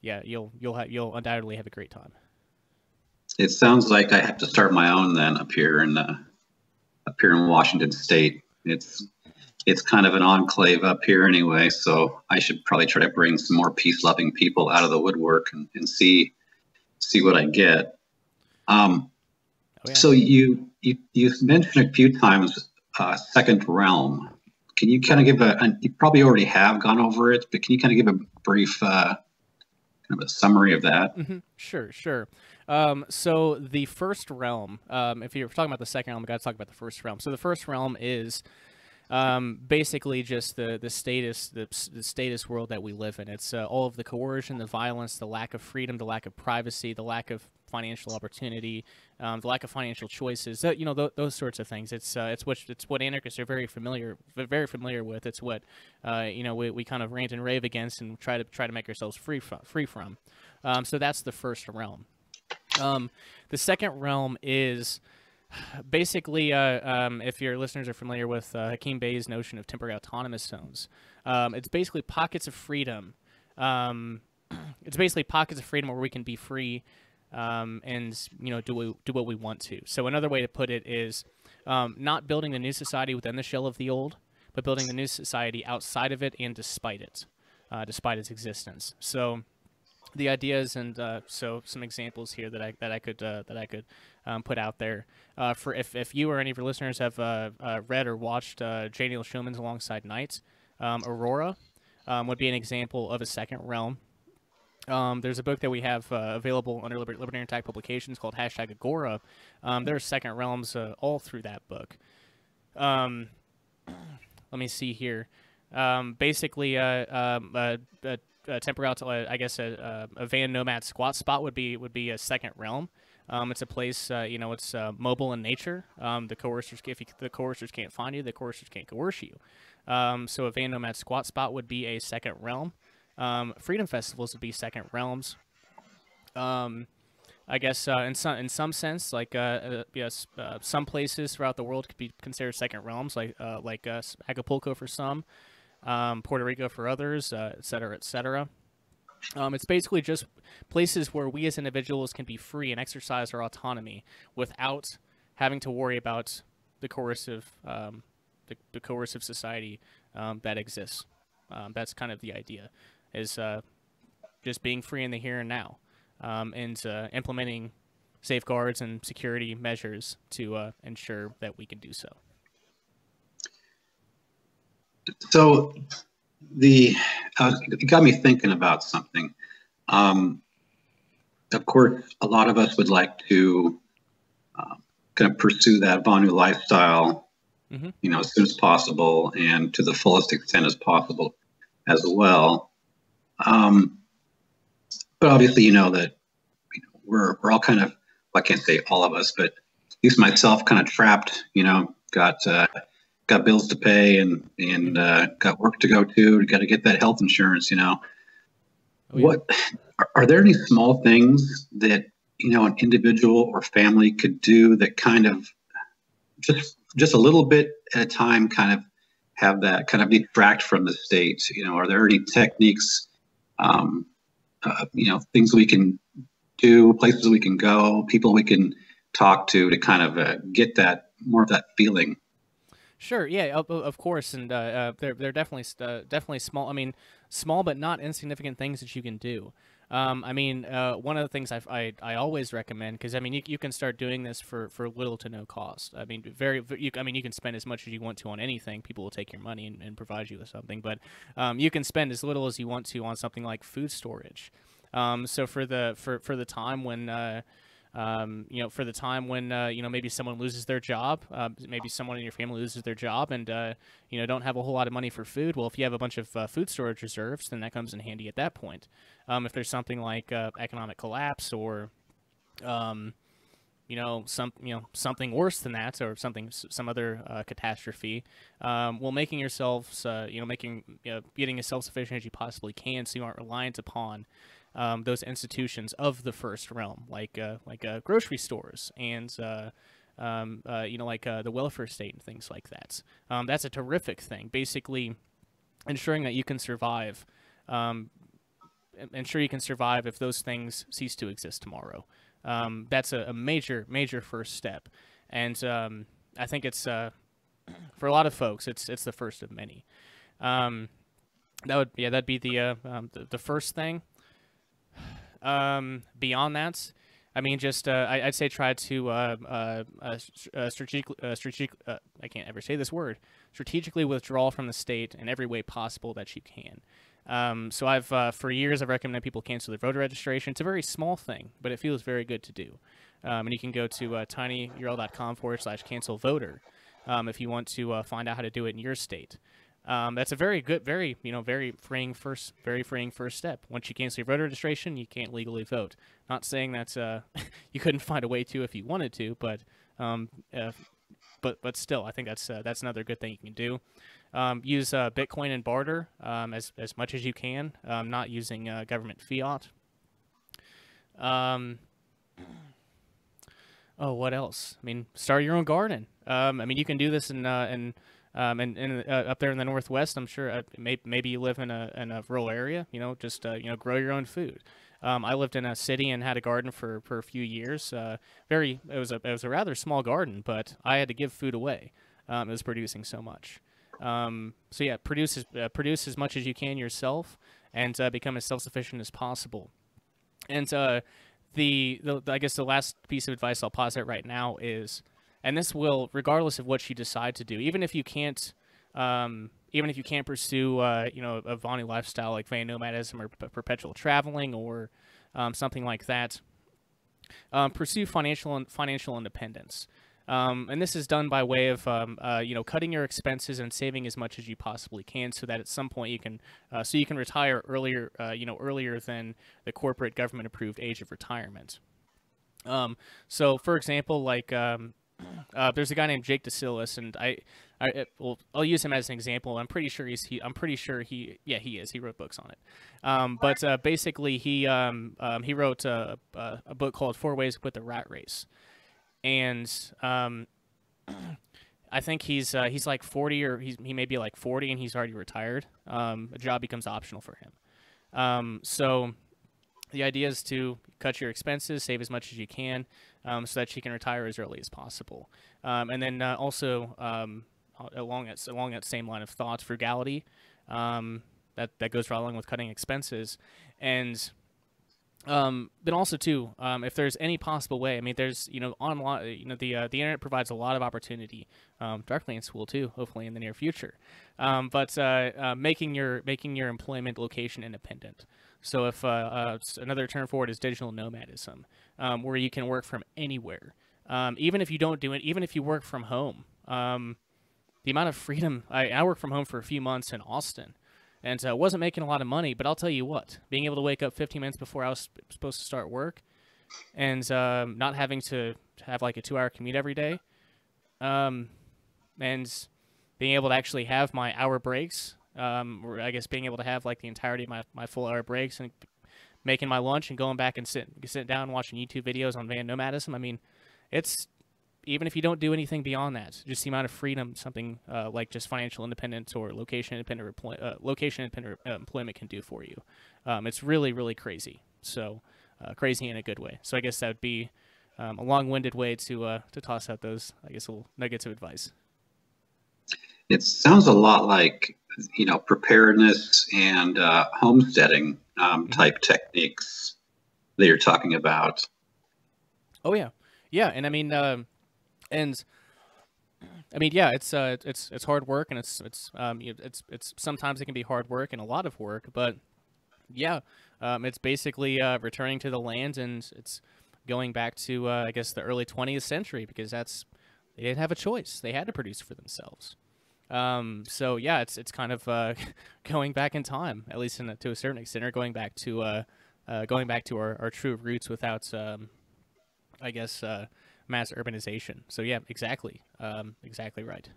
yeah, you'll you'll you'll undoubtedly have a great time. It sounds like I have to start my own then up here in uh, up here in Washington State. It's it's kind of an enclave up here anyway, so I should probably try to bring some more peace loving people out of the woodwork and, and see see what I get. Um, oh, yeah. So you you you mentioned a few times uh, second realm. Can you kind of give a? You probably already have gone over it, but can you kind of give a brief uh, kind of a summary of that? Mm-hmm. Sure, sure. Um, so the first realm, um, if you're talking about the second realm, we got to talk about the first realm. So the first realm is um, basically just the the status the, the status world that we live in. It's uh, all of the coercion, the violence, the lack of freedom, the lack of privacy, the lack of financial opportunity, um, the lack of financial choices. you know th- those sorts of things. It's uh, it's what it's what anarchists are very familiar very familiar with. It's what uh, you know we, we kind of rant and rave against and try to try to make ourselves free from free from. Um, so that's the first realm. Um, the second realm is basically, uh, um, if your listeners are familiar with uh, Hakim Bey's notion of temporary autonomous zones, um, it's basically pockets of freedom. Um, <clears throat> it's basically pockets of freedom where we can be free um, and you know do we, do what we want to. So another way to put it is um, not building the new society within the shell of the old, but building the new society outside of it and despite it, uh, despite its existence. So the ideas and uh, so some examples here that I that I could uh, that I could um, put out there uh, for if, if you or any of your listeners have uh, uh, read or watched uh, J. Neil Schulman's Alongside Night, um, Aurora um, would be an example of a second realm. Um, there's a book that we have available under Liber- Libertarian Attack Publications called Hashtag Agora. Um, there are second realms all through that book. Um, let me see here. basically, uh, temporary, uh, I guess a, a, van nomad squat spot would be would be a second realm. Um, it's a place, uh, you know, it's uh, mobile in nature. Um, the coercers, if you, the coercers can't find you, the coercers can't coerce you. Um, so a van nomad squat spot would be a second realm. Um, freedom festivals would be second realms. Um, I guess uh, in some in some sense, like uh, uh, yes, some places throughout the world could be considered second realms, like like Acapulco for some um, Puerto Rico for others, uh, et cetera, et cetera. Um, it's basically just places where we as individuals can be free and exercise our autonomy without having to worry about the coercive, um, the, the, coercive society um, that exists. Um, that's kind of the idea, is uh, just being free in the here and now, um, and uh, implementing safeguards and security measures to uh, ensure that we can do so. So the uh, it got me thinking about something. Um, of course, a lot of us would like to uh, kind of pursue that Vonu lifestyle, mm-hmm. you know, as soon as possible and to the fullest extent as possible as well. Um, but obviously, you know that you know, we're we're all kind of well, I can't say all of us, but at least myself, kind of trapped. You know, got uh, got bills to pay and and uh, got work to go to. Got to get that health insurance. You know, oh, yeah. what are, are there any small things that you know an individual or family could do that kind of just just a little bit at a time kind of have that kind of detract from the state you know are there any techniques um, uh, you know things we can do places we can go people we can talk to to kind of uh, get that more of that feeling Sure. Yeah. Of, of course, and uh, uh, they're they're definitely uh, definitely small. I mean, small but not insignificant things that you can do. Um, I mean, uh, one of the things I, I, I always recommend because I mean you, you can start doing this for, for little to no cost. I mean, very you, I mean you can spend as much as you want to on anything. People will take your money and, and provide you with something, but um, you can spend as little as you want to on something like food storage. Um, so for the for, for the time when uh, Um, you know, for the time when uh, you know maybe someone loses their job, uh, maybe someone in your family loses their job, and uh, you know don't have a whole lot of money for food. Well, if you have a bunch of uh, food storage reserves, then that comes in handy at that point. Um, if there's something like uh, economic collapse or um, you know some you know something worse than that or something some other uh, catastrophe um, well making yourselves uh, you know making you know, getting as self-sufficient as you possibly can so you aren't reliant upon um, those institutions of the first realm like uh, like uh, grocery stores and uh, um, uh, you know like the welfare state and things like that um, that's a terrific thing basically ensuring that you can survive um, ensure you can survive if those things cease to exist tomorrow um, that's a, a, major, major first step, and um, I think it's uh, for a lot of folks, it's it's the first of many. That would yeah, that'd be the, uh, the, the first thing. Um, beyond that, I mean, just uh, I, would say try to uh, uh, uh, uh strategic, uh, strategic. I can't ever say this word. Strategically withdraw from the state in every way possible that you can. Um, so I've for years I've recommended people cancel their voter registration. It's a very small thing, but it feels very good to do. Um, and you can go to tinyurl.com forward slash cancel voter um, if you want to find out how to do it in your state. Um, that's a very good, very you know, very freeing first, very freeing first step. Once you cancel your voter registration, you can't legally vote. Not saying that uh, <laughs> you couldn't find a way to if you wanted to, but um, but but still, I think that's uh, that's another good thing you can do. Um, use uh, Bitcoin and barter um, as, as much as you can, um, not using uh, government fiat. Um, oh, what else? I mean, start your own garden. I mean, you can do this in uh, in um, and, and uh, up there in the northwest. I'm sure uh, may, maybe you live in a in a rural area. You know, just uh, you know, grow your own food. Um, I lived in a city and had a garden for, for a few years. Uh, very, it was a it was a rather small garden, but I had to give food away. Um, it was producing so much. Um, so yeah, produce as, uh, produce as much as you can yourself, and uh, become as self sufficient as possible. And the, the I guess the last piece of advice I'll posit right now is, and this will regardless of what you decide to do, even if you can't. Um, even if you can't pursue, uh, you know, a Vonu lifestyle like van nomadism or perpetual traveling or um, something like that, um, pursue financial financial independence. Um, and this is done by way of um, uh, you know cutting your expenses and saving as much as you possibly can, so that at some point you can uh, so you can retire earlier uh, you know earlier than the corporate government approved age of retirement. Um, so, for example, like um, uh, there's a guy named Jake Desyllas, and I, I well, I'll use him as an example. I'm pretty sure he's he. I'm pretty sure he. Yeah, he is. He wrote books on it. Um, but uh, basically, he um, um, he wrote a, a, a, book called Four Ways to Quit the Rat Race, and um, I think he's uh, he's like 40 or he's, he may be like 40 and he's already retired. Um, a job becomes optional for him. Um, so the idea is to cut your expenses, save as much as you can, um, so that she can retire as early as possible. Um, and then uh, also um, along that along that same line of thought, frugality. Um, that that goes right along with cutting expenses, and um, but also too, um, if there's any possible way, I mean, there's you know online, you know the uh, the internet provides a lot of opportunity um, directly in school too, hopefully in the near future. Um, but uh, uh, making your making your employment location independent. So if uh, uh, another term for it is digital nomadism, um, where you can work from anywhere, um, even if you don't do it, even if you work from home. the amount of freedom I, I worked from home for a few months in Austin and uh, wasn't making a lot of money. But I'll tell you what, being able to wake up 15 minutes before I was supposed to start work, and um, not having to have like a two-hour commute every day, um, and being able to actually have my hour breaks, um, or I guess being able to have like the entirety of my, my full hour breaks and making my lunch and going back and sit sit down watching YouTube videos on van nomadism. I mean, it's even if you don't do anything beyond that, just the amount of freedom something uh, like just financial independence or location independent uh, location independent employment can do for you, um, it's really really crazy. So uh, crazy in a good way. So I guess that would be um, a long-winded way to uh, to toss out those I guess little nuggets of advice. It sounds a lot like you know preparedness and uh, homesteading um, mm-hmm. type techniques that you're talking about. Oh yeah, yeah, and I mean. Um, and I mean, yeah, it's uh, it's it's hard work, and it's it's um, it's it's sometimes it can be hard work and a lot of work, but yeah, um, it's basically uh, returning to the land, and it's going back to uh, I guess the early 20th century because that's they didn't have a choice. They had to produce for themselves. Um, so yeah, it's it's kind of uh, <laughs> going back in time, at least a, to a certain extent, or going back to uh, uh, going back to our, our true roots without, um, I guess, uh, mass urbanization. So yeah, exactly, um, exactly right.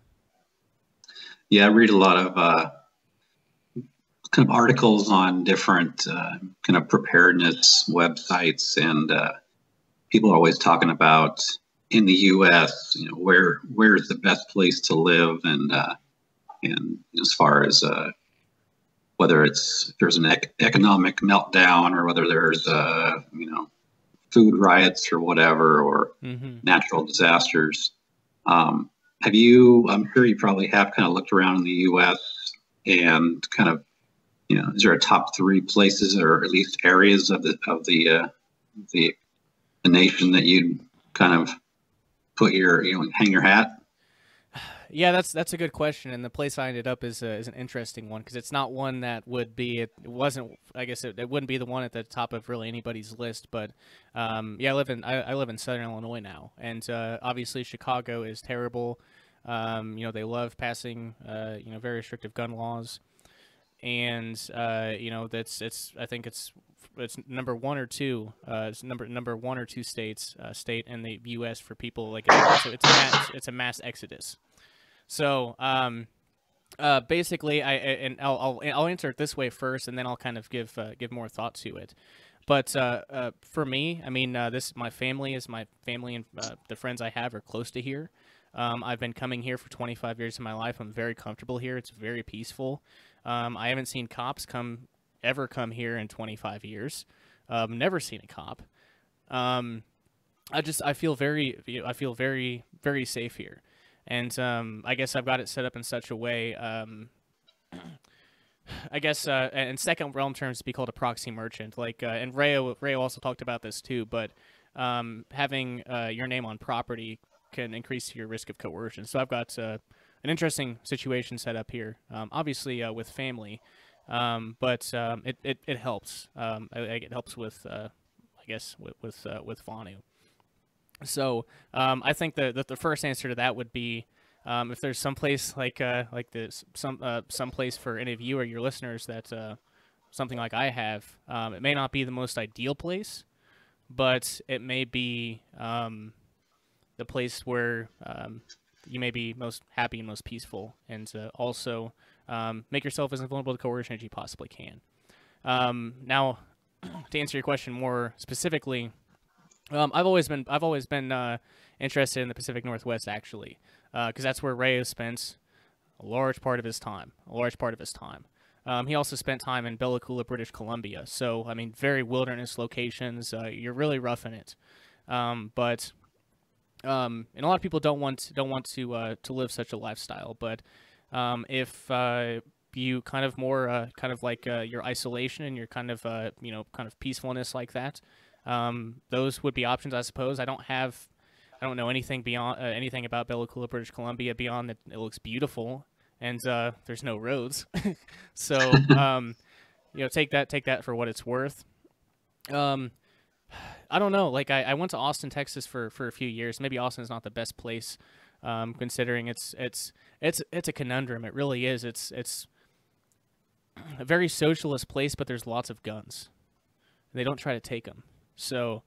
Yeah, I read a lot of uh, kind of articles on different uh, kind of preparedness websites, and people are always talking about in the U.S. You know, where where is the best place to live, and uh, and as far as uh, whether it's there's an ec- economic meltdown or whether there's uh, you know food riots or whatever or mm-hmm. natural disasters. Um, have you? I'm sure you probably have kind of looked around in the U.S. and kind of you know, is there a top three places or at least areas of the of the uh, the the nation that you'd kind of put your you know hang your hat? Yeah, that's that's a good question, and the place I ended up is uh, is an interesting one because it's not one that would be it, wasn't I guess it, it, wouldn't be the one at the top of really anybody's list, but um, yeah, I live in I, I, live in Southern Illinois now, and uh, obviously Chicago is terrible. Um, you know they love passing uh, you know very restrictive gun laws and uh, you know that's it's I think it's it's number one or two. Uh, it's number number one or two states uh, state in the U.S. for people like so it's a mass, it's a mass exodus. So um, uh, basically, I and I'll, I'll I'll answer it this way first, and then I'll kind of give uh, give more thought to it. But uh, uh, for me, I mean, uh, this my family is my family, and the friends I have are close to here. Um, I've been coming here for 25 years of my life. I'm very comfortable here. It's very peaceful. Um, I haven't seen cops come ever come here in 25 years. Um, never seen a cop. Um, I just I feel very I feel very very safe here, and um, I guess I've got it set up in such a way. Um, <clears throat> I guess uh, in second realm terms to be called a proxy merchant, like uh, and Rayo Rayo also talked about this too, but um, having uh, your name on property can increase your risk of coercion. So I've got uh, an interesting situation set up here. Um, obviously uh, with family, um, but um, it, it, it helps. Um, it helps with uh, I guess with with, uh, with. So um, I think the, the, the first answer to that would be um, if there's some place like uh, like this some uh, some place for any of you or your listeners that uh, something like I have. it may not be the most ideal place, but it may be the place where um, you may be most happy and most peaceful, and uh, also um, make yourself as invulnerable to coercion as you possibly can. Um, now, <clears throat> to answer your question more specifically, um, I've always been I've always been uh, interested in the Pacific Northwest actually, because uh, that's where Rayo spent a large part of his time. A large part of his time. Um, he also spent time in Bella Coola, British Columbia. So I mean, very wilderness locations. Uh, you're really roughing it. Um, but um, and a lot of people don't want don't want to uh, to live such a lifestyle. But um, if uh, you kind of more uh, kind of like uh, your isolation and your kind of uh, you know kind of peacefulness like that, um, those would be options, I suppose. I don't have I don't know anything beyond uh, anything about Bella Coola, British Columbia beyond that it looks beautiful and there's no roads. <laughs> so um, you know take that take that for what it's worth. Um, I don't know. Like I, I went to Austin, Texas for, for a few years. Maybe Austin is not the best place, um, considering it's it's it's it's a conundrum. It really is. It's it's a very socialist place, but there's lots of guns. They don't try to take them, so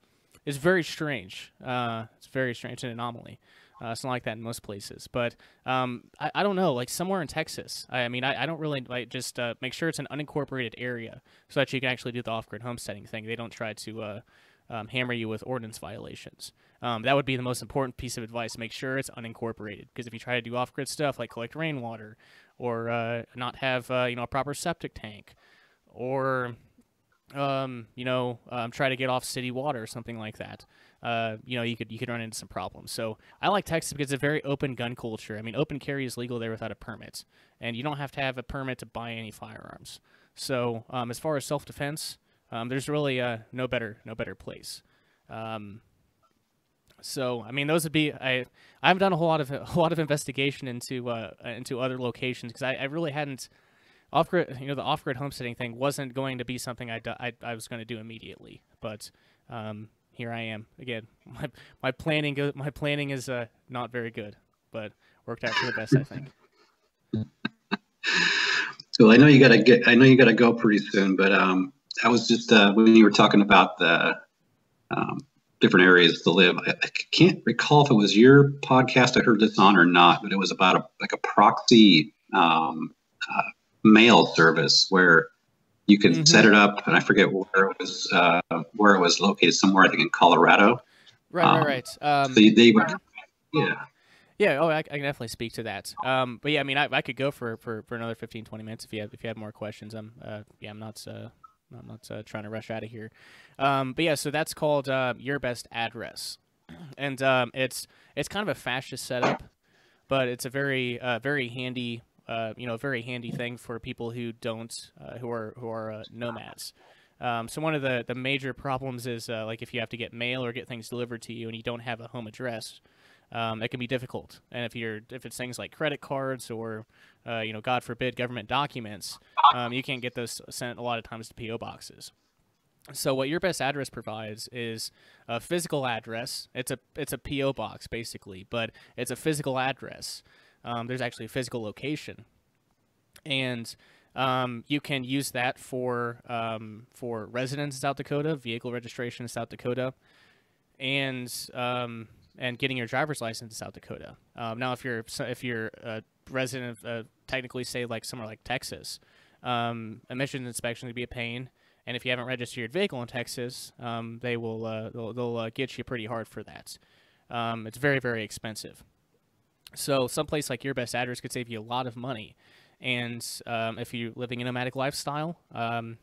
it's very strange. Uh, it's very strange, an anomaly. Uh, it's not like that in most places, but um, I, I don't know, like somewhere in Texas. I, I mean, I, I don't really like just uh, make sure it's an unincorporated area so that you can actually do the off-grid homesteading thing. They don't try to uh, um, hammer you with ordinance violations. Um, that would be the most important piece of advice. Make sure it's unincorporated because if you try to do off-grid stuff like collect rainwater or uh, not have uh, you know a proper septic tank or um, you know um, try to get off city water or something like that, uh, you know you could you could run into some problems. So I like Texas because it's a very open gun culture. I mean, open carry is legal there without a permit, and you don't have to have a permit to buy any firearms. So um, as far as self-defense, um, there's really uh, no better no better place. Um, so I mean, those would be I I haven't done a whole lot of <laughs> a lot of investigation into uh, into other locations because I, I really hadn't off grid you know the off grid homesteading thing wasn't going to be something I I, I was going to do immediately. But um, here I am again. <laughs> My my planning my planning is uh, not very good, but worked out for the best, I think. <laughs> So I know you gotta get. I know you gotta go pretty soon, but um, I was just uh, when you were talking about the um, different areas to live. I, I, can't recall if it was your podcast I heard this on or not, but it was about a like a proxy um, uh, mail service where you can mm-hmm. set it up, and I forget where it was uh, where it was located. Somewhere I think in Colorado. Right, um, right, right. Um, so they were, yeah. Yeah, oh, I, I, can definitely speak to that. Um, but yeah, I mean, I, I could go for, for, for another 15, 20 minutes if you have if you have more questions. I'm uh, yeah, I'm not uh, I'm not uh, trying to rush out of here. Um, but yeah, so that's called uh, your best address, <clears throat> and um, it's it's kind of a fascist setup, but it's a very uh, very handy uh, you know very handy thing for people who don't uh, who are who are uh, nomads. Um, so one of the the major problems is like if you have to get mail or get things delivered to you and you don't have a home address um, it can be difficult. And if you're if it's things like credit cards or uh, you know, God forbid, government documents, um, you can't get those sent a lot of times to PO boxes. So what your best address provides is a physical address. It's a it's a PO box basically, but it's a physical address. Um, there's actually a physical location, and um, you can use that for um, for residence in South Dakota, vehicle registration in South Dakota, and um, and getting your driver's license in South Dakota. Um, now, if you're if you're a resident of uh, technically say like somewhere like Texas, um, emissions inspection would be a pain. And if you haven't registered your vehicle in Texas, um, they will uh, they'll, they'll uh, get you pretty hard for that. Um, it's very very expensive. So someplace like your best address could save you a lot of money. And um, if you're living a nomadic lifestyle, um,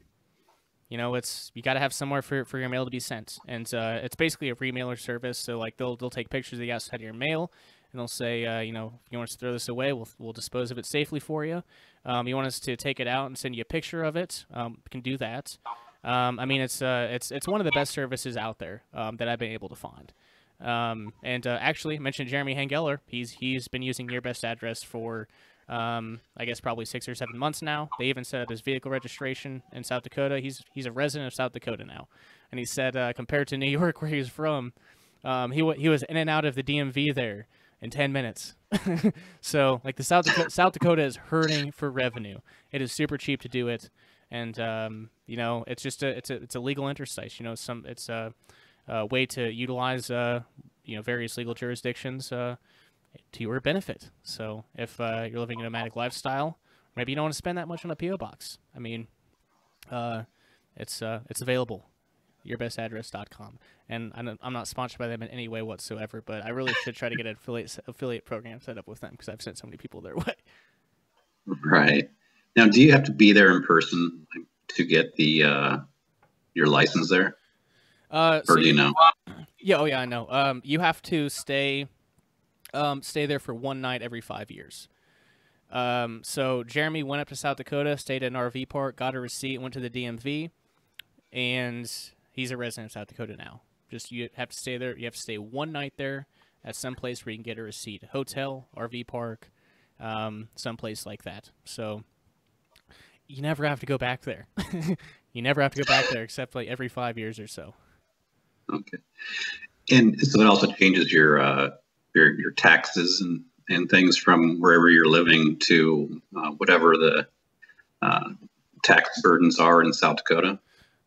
you know, it's you got to have somewhere for, for your mail to be sent, and uh, it's basically a remailer service. So like they'll they'll take pictures of the outside of your mail, and they'll say, uh, you know, if you want us to throw this away, we'll we'll dispose of it safely for you. Um, you want us to take it out and send you a picture of it, um, can do that. Um, I mean, it's uh, it's it's one of the best services out there um, that I've been able to find. Um, and uh, actually, mentioned Jeremy Hangeller. He's he's been using your best address for um, I guess probably six or seven months now. They even set up his vehicle registration in South Dakota. He's he's a resident of South Dakota now, and he said uh, compared to New <laughs> York, where he's from, um, he he was in and out of the DMV there in 10 minutes. <laughs> so like the South Dakota, South Dakota is hurting for revenue. It is super cheap to do it, and um, you know it's just a it's a it's a legal interstice. You know some it's a, a way to utilize uh, you know various legal jurisdictions. Uh, to your benefit. So if uh, you're living a nomadic lifestyle, maybe you don't want to spend that much on a PO box. I mean, uh, it's uh, it's available. Yourbestaddress.com, and I'm not sponsored by them in any way whatsoever. But I really should try to get an affiliate affiliate program set up with them because I've sent so many people their <laughs> way. Right now, do you have to be there in person to get the uh, your license there? Uh, or so do you know? Yeah, oh yeah, I know. Um, you have to stay um, stay there for one night every five years. Um, so Jeremy went up to South Dakota, stayed at an RV park, got a receipt, went to the DMV, and he's a resident of South Dakota now. Just you have to stay there. You have to stay one night there at some place where you can get a receipt, hotel, RV park, um, someplace like that. So you never have to go back there. <laughs> you never have to go back there except like every five years or so. Okay, and so it also changes your uh, your your taxes and and things from wherever you're living to uh, whatever the uh, tax burdens are in South Dakota.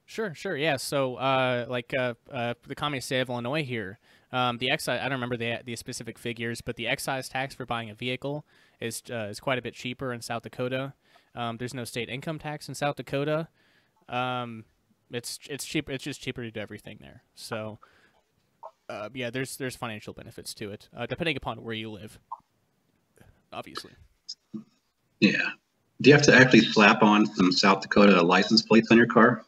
Sure, sure, yeah. So, uh, like uh, uh, the communist state of Illinois here, um, the excise—I don't remember the the specific figures, but the excise tax for buying a vehicle is uh, is quite a bit cheaper in South Dakota. Um, there's no state income tax in South Dakota. Um, it's it's cheaper. It's just cheaper to do everything there. So, uh, yeah, there's there's financial benefits to it, uh, depending upon where you live. Obviously. Yeah. Do you have to actually slap on some South Dakota license plates on your car?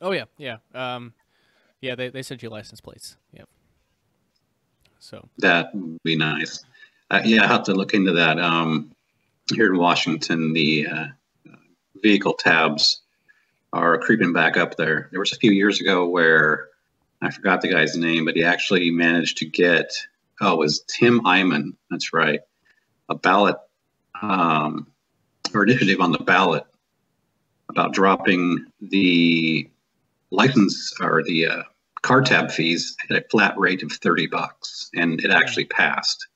Oh yeah, yeah, um, yeah. They they send you license plates. Yep. So that would be nice. Uh, yeah, I have to look into that. Um, here in Washington, the uh, vehicle tabs are creeping back up there. There was a few years ago where I forgot the guy's name, but he actually managed to get, oh, it was Tim Eyman. That's right. A ballot um, or initiative on the ballot about dropping the license or the uh, car tab fees at a flat rate of 30 bucks, and it actually passed.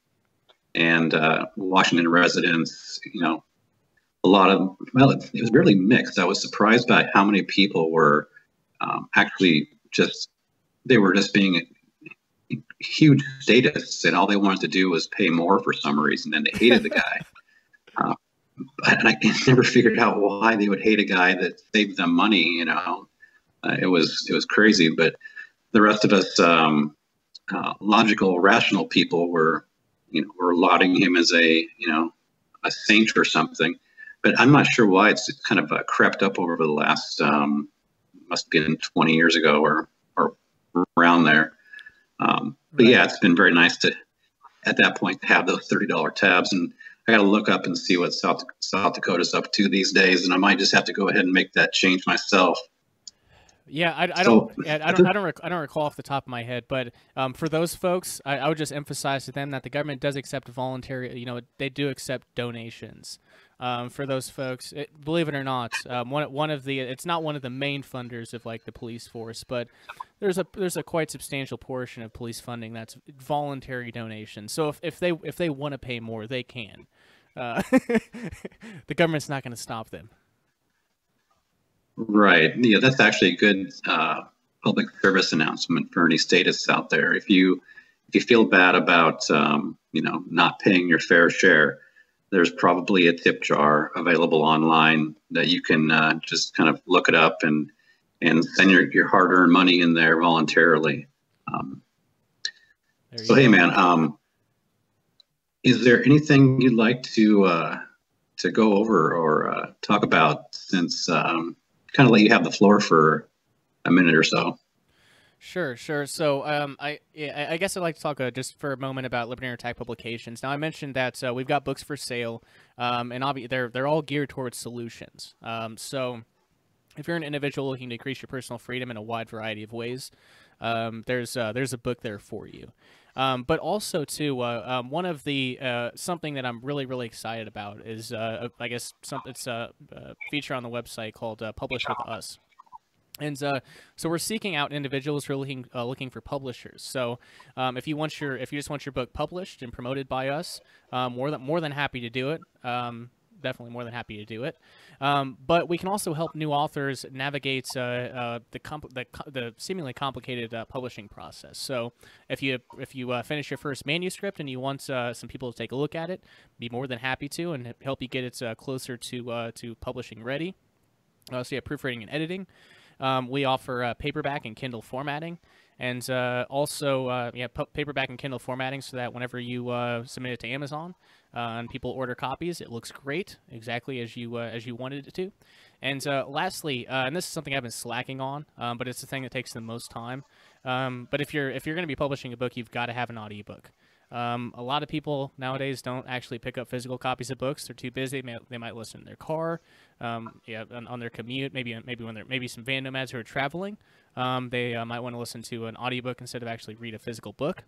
And uh, Washington residents, you know, a lot of well, it, it was really mixed. I was surprised by how many people were um, actually just they were just being huge statists, and all they wanted to do was pay more for some reason, and they hated the guy. <laughs> Uh, and I never figured out why they would hate a guy that saved them money. You know, uh, it was it was crazy. But the rest of us, um, uh, logical, rational people, were you know were lauding him as a you know a saint or something. But I'm not sure why it's kind of uh, crept up over the last um, must have been 20 years ago or or around there. Um, but right. yeah, it's been very nice to at that point to have those thirty dollar tabs, and I got to look up and see what South South Dakota's up to these days, and I might just have to go ahead and make that change myself. Yeah, I, I don't, I don't, I don't, rec- I don't recall off the top of my head, but um, for those folks, I, I, would just emphasize to them that the government does accept voluntary, you know, they do accept donations. Um, for those folks, it, believe it or not, um, one one of the, it's not one of the main funders of like the police force, but there's a there's a quite substantial portion of police funding that's voluntary donations. So if, if they if they want to pay more, they can. Uh, <laughs> the government's not going to stop them. Right. Yeah, that's actually a good uh, public service announcement for any statists out there. If you if you feel bad about um, you know not paying your fair share, there's probably a tip jar available online that you can uh, just kind of look it up and and send your, your hard-earned money in there voluntarily. Um, so hey, man, um, is there anything you'd like to uh, to go over or uh, talk about since um, kind of let you have the floor for a minute or so. Sure, sure. So, um, I I guess I'd like to talk uh, just for a moment about Liberty Under Attack Publications. Now, I mentioned that uh, we've got books for sale, um, and obviously they're they're all geared towards solutions. Um, so, if you're an individual looking to increase your personal freedom in a wide variety of ways, um, there's uh, there's a book there for you. Um, but also too, uh, um, one of the uh, something that I'm really really excited about is uh, I guess some, it's a, a, feature on the website called Publish with Us. And uh, so we're seeking out individuals who are looking uh, looking for publishers. So um, if you want your if you just want your book published and promoted by us, um, more than more than happy to do it. Um, definitely more than happy to do it. Um, but we can also help new authors navigate uh, uh, the, the, the seemingly complicated uh, publishing process. So if you if you uh, finish your first manuscript and you want some people to take a look at it, be more than happy to and help you get it closer to to publishing ready. so yeah, proofreading and editing. Um, we offer paperback and Kindle formatting and uh, also uh, yeah, paperback and Kindle formatting so that whenever you uh, submit it to Amazon, uh, and people order copies. It looks great, exactly as you uh, as you wanted it to. And uh, lastly, uh, and this is something I've been slacking on, um, but it's the thing that takes the most time. Um, but if you're if you're going to be publishing a book, you've got to have an audiobook. Um, a lot of people nowadays don't actually pick up physical copies of books. They're too busy. They, may, they might listen in their car, um, yeah, on, on, their commute. Maybe maybe when they're maybe some van nomads who are traveling, um, they uh, might want to listen to an audiobook instead of actually read a physical book.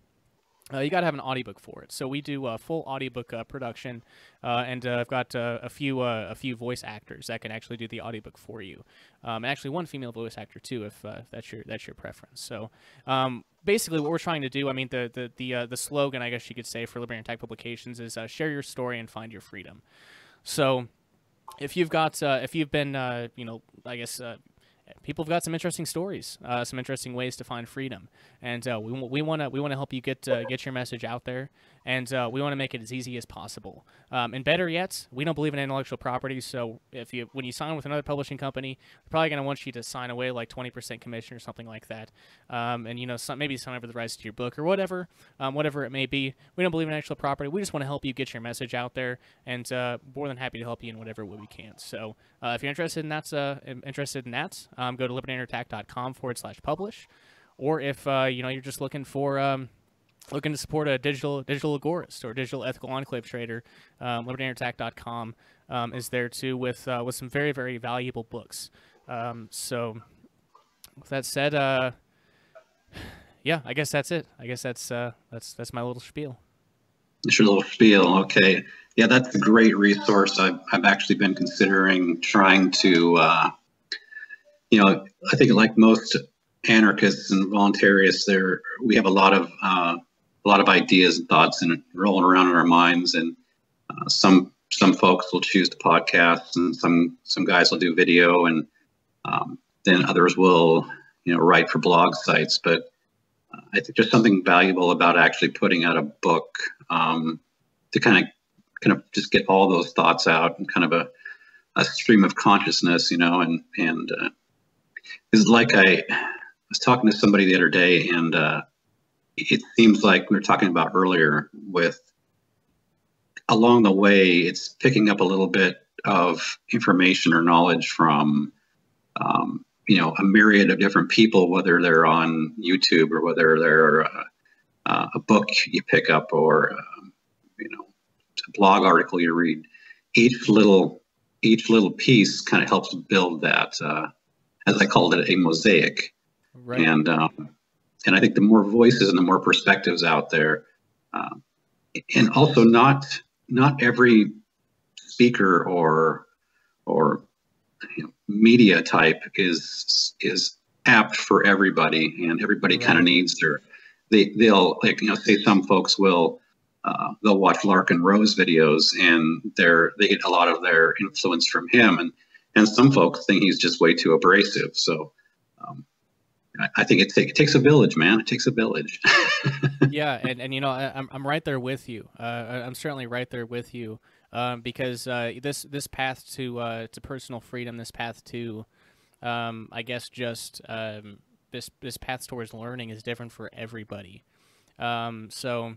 Uh, you got to have an audiobook for it. So we do a full audiobook uh, production, uh, and uh, I've got uh, a few uh, a few voice actors that can actually do the audiobook for you. Um, actually, one female voice actor too, if that's your that's your preference. So um, basically, what we're trying to do, I mean, the the the the slogan, I guess you could say, for Liberty Under Attack Publications is share your story and find your freedom. So if you've got if you've been you know I guess people have got some interesting stories, uh, some interesting ways to find freedom, and uh, we we want to we want to help you get uh, get your message out there, and uh, we want to make it as easy as possible. Um, and better yet, we don't believe in intellectual property, so if you when you sign with another publishing company, they're probably going to want you to sign away like 20% commission or something like that, um, and you know some, maybe sign over the rights to your book or whatever, um, whatever it may be. We don't believe in intellectual property. We just want to help you get your message out there, and uh, more than happy to help you in whatever way we can. So uh, if you're interested in that, interested in that, um, go to libertyunderattack.com forward slash publish, or if uh, you know you're just looking for um, looking to support a digital digital agorist or digital ethical enclave trader, um, libertyunderattack.com um, is there too with uh, with some very very valuable books. Um, so, with that said, uh, yeah, I guess that's it. I guess that's uh, that's that's my little spiel. It's your little spiel, okay? Yeah, that's a great resource. I've I've actually been considering trying to, uh, you know, I think like most anarchists and voluntarists, there we have a lot of uh, a lot of ideas and thoughts and rolling around in our minds, and uh, some some folks will choose to podcast, and some some guys will do video, and um, then others will you know write for blog sites. But uh, I think there's something valuable about actually putting out a book um, to kind of kind of just get all those thoughts out and kind of a, a stream of consciousness, you know, and and uh, it's like I was talking to somebody the other day, and uh, it seems like we were talking about earlier with along the way, it's picking up a little bit of information or knowledge from um, you know a myriad of different people, whether they're on YouTube or whether they're uh, uh, a book you pick up or um, you know a blog article you read. Each little each little piece kind of helps build that, uh, as I called it, a mosaic. Right. And um, and I think the more voices and the more perspectives out there, uh, and also not not every speaker or or you know, media type is is apt for everybody, and everybody right. kind of needs their they they'll like you know say some folks will uh, they'll watch Larken Rose videos and they're they get a lot of their influence from him, and and some folks think he's just way too abrasive. So um, I think it, take, it takes a village, man. It takes a village. <laughs> yeah, and, and you know, I, I'm I'm right there with you. Uh, I'm certainly right there with you um, because uh, this this path to uh, to personal freedom, this path to, um, I guess, just um, this this path towards learning is different for everybody. Um, so.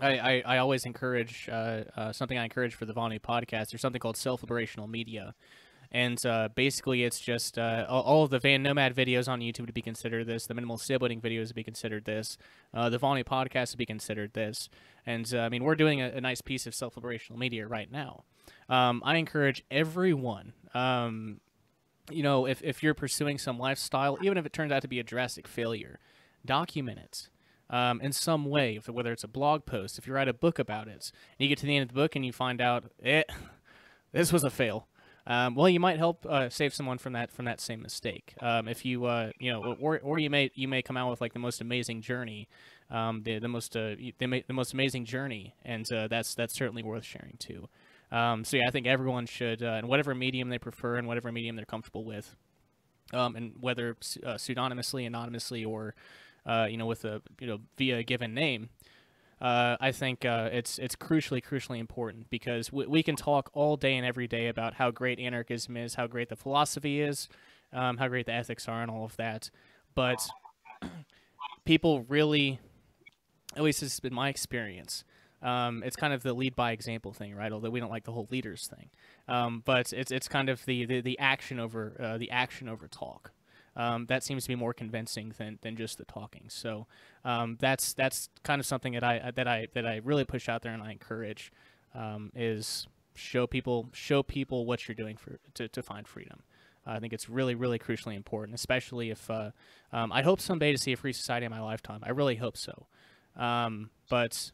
I, I, I, always encourage uh, uh, something I encourage for the Vonu podcast. There's something called self-liberational media, and uh, basically, it's just uh, all of the Van Nomad videos on YouTube to be considered this, the minimal sibling videos to be considered this, uh, the Vonu podcast to be considered this. And uh, I mean, we're doing a, a nice piece of self liberational media right now. Um, I encourage everyone, um, you know, if, if you're pursuing some lifestyle, even if it turns out to be a drastic failure, document it. Um, in some way, whether it's a blog post, if you write a book about it, and you get to the end of the book and you find out, eh, <laughs> this was a fail um, well, you might help uh, save someone from that from that same mistake. Um, if you uh, you know, or, or you may you may come out with like the most amazing journey, um, the the most uh, the, the most amazing journey, and uh, that's that's certainly worth sharing too. Um, so yeah, I think everyone should, uh, in whatever medium they prefer and whatever medium they're comfortable with, um, and whether uh, pseudonymously, anonymously, or you know with a you know via a given name uh, I think uh, it's it's crucially crucially important because we, we can talk all day and every day about how great anarchism is, how great the philosophy is, um, how great the ethics are, and all of that. But <clears throat> people really, at least this has been my experience. Um, it's kind of the lead by example thing, right? Although we don't like the whole leaders thing, um, but it's it's kind of the the, the action over uh, the action over talk um, that seems to be more convincing than, than just the talking. So um, that's that's kind of something that I that I that I really push out there and I encourage um, is show people show people what you're doing for to, to find freedom. Uh, I think it's really really crucially important, especially if uh, um, I hope someday to see a free society in my lifetime. I really hope so, um, but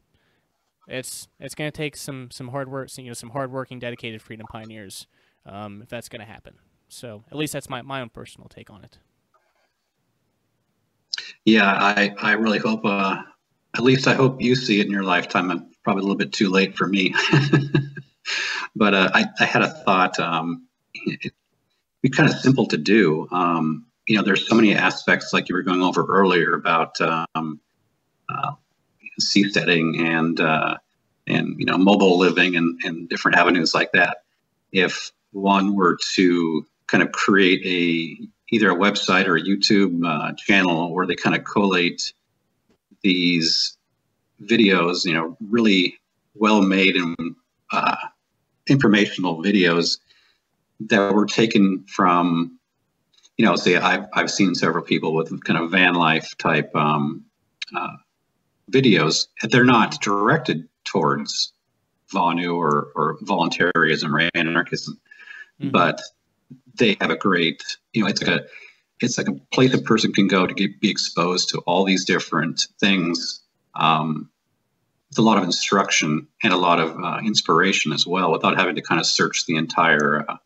it's it's going to take some some hard work, you know, some hardworking, dedicated freedom pioneers um, if that's going to happen. So at least that's my, my own personal take on it. Yeah, I, I really hope, uh, at least I hope you see it in your lifetime. I'm probably a little bit too late for me. <laughs> but uh, I, I had a thought. Um, it'd be kind of simple to do. Um, you know, there's so many aspects, like you were going over earlier, about um, uh, seasteading and uh, and you know mobile living and, and different avenues like that. If one were to kind of create a either a website or a YouTube uh, channel where they kind of collate these videos, you know, really well made and uh, informational videos that were taken from, you know, say I've, I've seen several people with kind of van life type um, uh, videos. They're not directed towards Vonu or, or voluntarism or anarchism, mm-hmm. but they have a great, you know, it's like a it's like a place a person can go to get, be exposed to all these different things. Um, with a lot of instruction and a lot of uh, inspiration as well, without having to kind of search the entire, uh,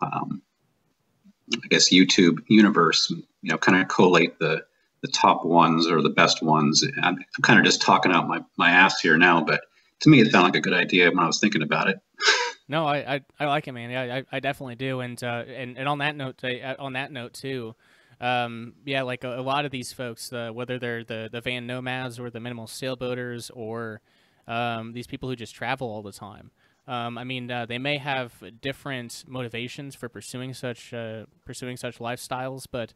um, I guess YouTube universe. You know, kind of collate the the top ones or the best ones. I'm, I'm kind of just talking out my my ass here now, but to me, it sounded like a good idea when I was thinking about it. <laughs> no, I, I, I like it, man. Yeah, I, I definitely do. And uh, and and on that note, uh, on that note too, um, yeah, like a, a, lot of these folks, uh, whether they're the the van nomads or the minimal sailboaters or um, these people who just travel all the time. Um, I mean, uh, they may have different motivations for pursuing such uh, pursuing such lifestyles, but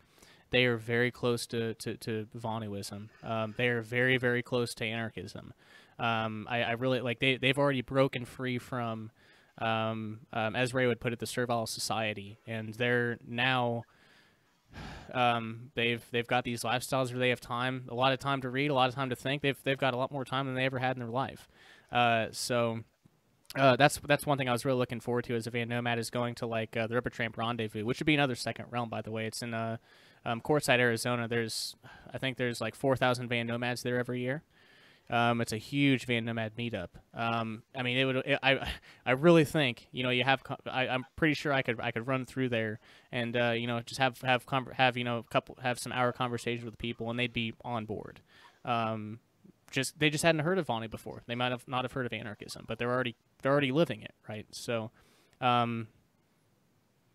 they are very close to to, to Vonuism. Um, they are very very close to anarchism. Um, I, I, really like they they've already broken free from, um, um, as Rayo would put it, the servile society, and they're now. Um, they've they've got these lifestyles where they have time, a lot of time to read, a lot of time to think. They've they've got a lot more time than they ever had in their life. Uh, so uh, that's that's one thing I was really looking forward to as a van nomad is going to like uh, the Rubber Tramp Rendezvous, which would be another second realm, by the way. It's in uh, um, Quartzsite, Arizona. There's I think there's like 4,000 van nomads there every year. Um, it's a huge Van Nomad meetup. Um, I mean, it would. It, I I really think you know you have. I, am pretty sure I could I could run through there and uh, you know just have have have you know a couple have some hour conversations with people and they'd be on board. Um, just they just hadn't heard of Vonu before. They might have not have heard of anarchism, but they're already they're already living it, right? So, um,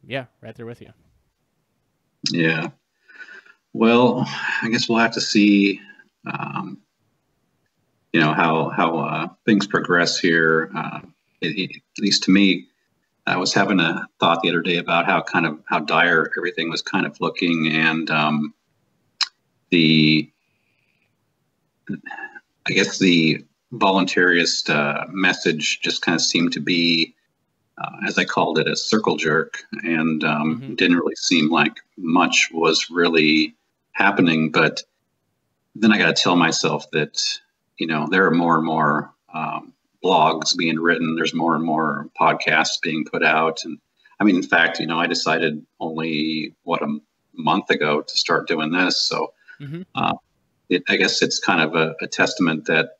yeah, right there with you. Yeah. Well, I guess we'll have to see um, you know how how uh, things progress here. Uh, it, it, at least to me, I was having a thought the other day about how kind of how dire everything was kind of looking, and um, the I guess the voluntarist uh, message just kind of seemed to be, uh, as I called it, a circle jerk, and um, mm-hmm. didn't really seem like much was really happening. But then I got to tell myself that you know, there are more and more um, blogs being written. There's more and more podcasts being put out. And I mean, in fact, you know, I decided only what a month ago to start doing this. So mm-hmm. uh, it, I guess it's kind of a, a, testament that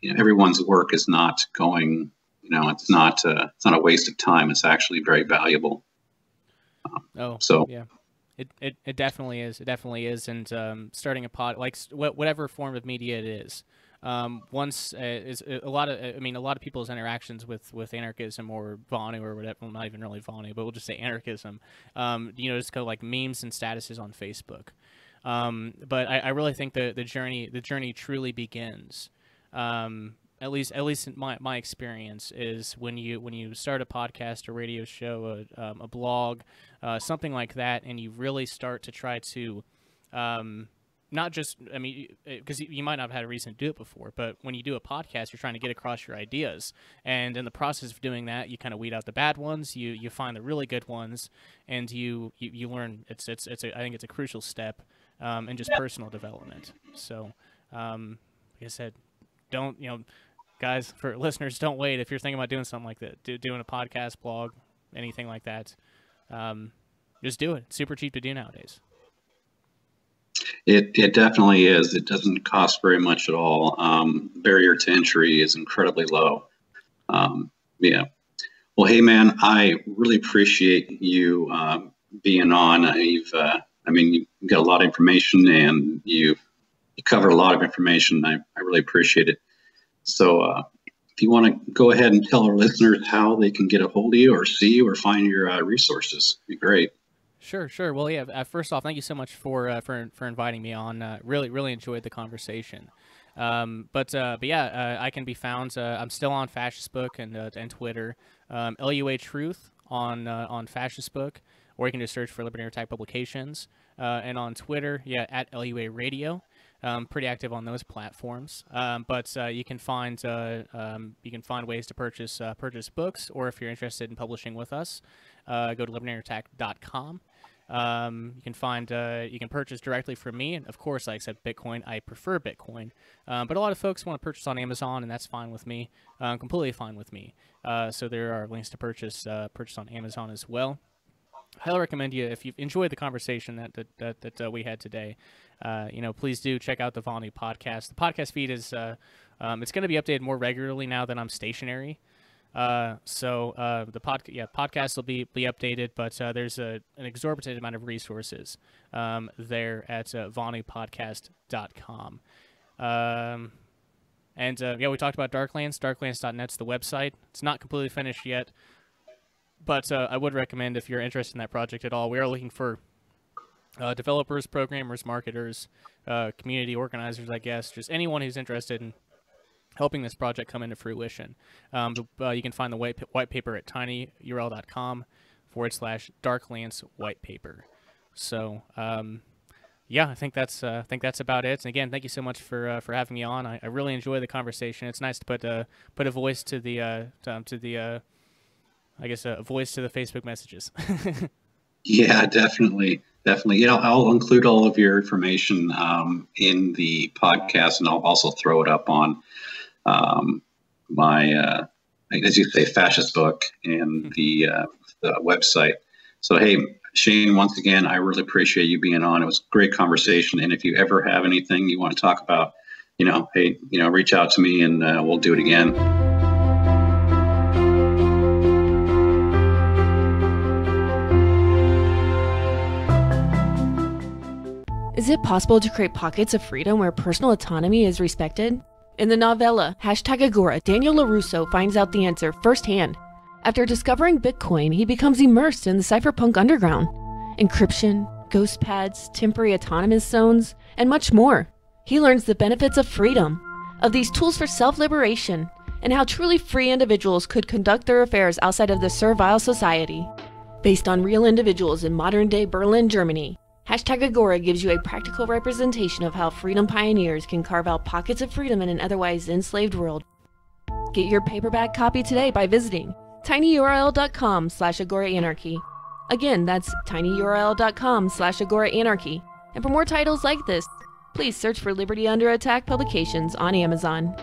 you know everyone's work is not going. You know, it's not uh, it's not a waste of time. It's actually very valuable. Um, oh, so yeah. It, it, it definitely is. It definitely is. And um, starting a pod, like whatever form of media it is, um, once uh, is uh, a lot of I mean a lot of people's interactions with with anarchism or Vonu or whatever well, not even really Vonu but we'll just say anarchism um, you know just go like memes and statuses on Facebook. Um, but I, I, really think the the journey the journey truly begins. Um, at least at least in my, my experience is when you when you start a podcast a radio show a, um, a blog uh, something like that and you really start to try to um, not just i mean because you might not have had a reason to do it before but when you do a podcast you're trying to get across your ideas. And in the process of doing that you kind of weed out the bad ones you you find the really good ones and you you, you learn it's it's it's a, i think it's a crucial step um, in just personal development. So um, like i said don't you know guys for listeners don't wait. If you're thinking about doing something like that do, doing a podcast blog anything like that um, just do it. It's super cheap to do nowadays it, it definitely is. It doesn't cost very much at all. Um, barrier to entry is incredibly low. Um, yeah. Well, hey, man, I really appreciate you uh, being on. You've, uh, I mean, you've got a lot of information and you you cover a lot of information. I, I really appreciate it. So, uh, if you want to go ahead and tell our listeners how they can get a hold of you or see you or find your uh, resources, be great. Sure, sure. Well, yeah. Uh, first off, thank you so much for uh, for for inviting me on. Uh, really, really enjoyed the conversation. Um, but uh, but yeah, uh, I can be found. Uh, I'm still on Fascistbook and and Twitter. Um, LUA Truth on on Fascistbook, or you can just search for Liberty Attack Publications. and on Twitter, yeah, at LUA Radio. Um, pretty active on those platforms. Um, but uh, you can find uh, um, you can find ways to purchase uh, purchase books, or if you're interested in publishing with us, go to libertyunderattack.com. Um, you can find uh, you can purchase directly from me, and of course, I accept Bitcoin. I prefer Bitcoin, um, but a lot of folks want to purchase on Amazon, and that's fine with me. Uh, completely fine with me. Uh, so there are links to purchase uh, purchase on Amazon as well. Highly recommend you if you've enjoyed the conversation that that that, that uh, we had today. Uh, you know, please do check out the Vonu podcast. The podcast feed is um, it's going to be updated more regularly now that I'm stationary. Uh, so uh, the yeah, podcast will be be updated, but uh, there's a, an exorbitant amount of resources um, there at uh, VonuPodcast.com. Um, and uh, yeah, we talked about Darklance. Darklance.net's the website. It's not completely finished yet, but uh, I would recommend if you're interested in that project at all. We are looking for uh, developers, programmers, marketers, community organizers, I guess, just anyone who's interested in helping this project come into fruition. Um, uh, you can find the white, white paper at tinyurl.com forward slash darklance white paper. So, um, yeah, I think that's uh, I think that's about it. And again, thank you so much for uh, for having me on. I, I, really enjoy the conversation. It's nice to put uh, put a voice to the uh, to, um, to the uh, I guess a voice to the Facebook messages. <laughs> yeah, definitely, definitely. You know, I'll include all of your information um, in the podcast, and I'll also throw it up on um, my, uh, as you say, fascist book and hmm. the, uh, the website. So, hey, Shane, once again, I really appreciate you being on. It was a great conversation. And if you ever have anything you want to talk about, you know, hey, you know, reach out to me and uh, we'll do it again. Is it possible to create pockets of freedom where personal autonomy is respected? In the novella, hashtag Agora, Daniel LaRusso finds out the answer firsthand. After discovering Bitcoin, he becomes immersed in the cypherpunk underground. Encryption, ghost pads, temporary autonomous zones, and much more. He learns the benefits of freedom, of these tools for self liberation, and how truly free individuals could conduct their affairs outside of the servile society. Based on real individuals in modern day Berlin, Germany, Hashtag Agora gives you a practical representation of how freedom pioneers can carve out pockets of freedom in an otherwise enslaved world. Get your paperback copy today by visiting tinyurl.com slash agoraanarchy. Again, that's tinyurl.com slash agoraanarchy. And for more titles like this, please search for Liberty Under Attack publications on Amazon.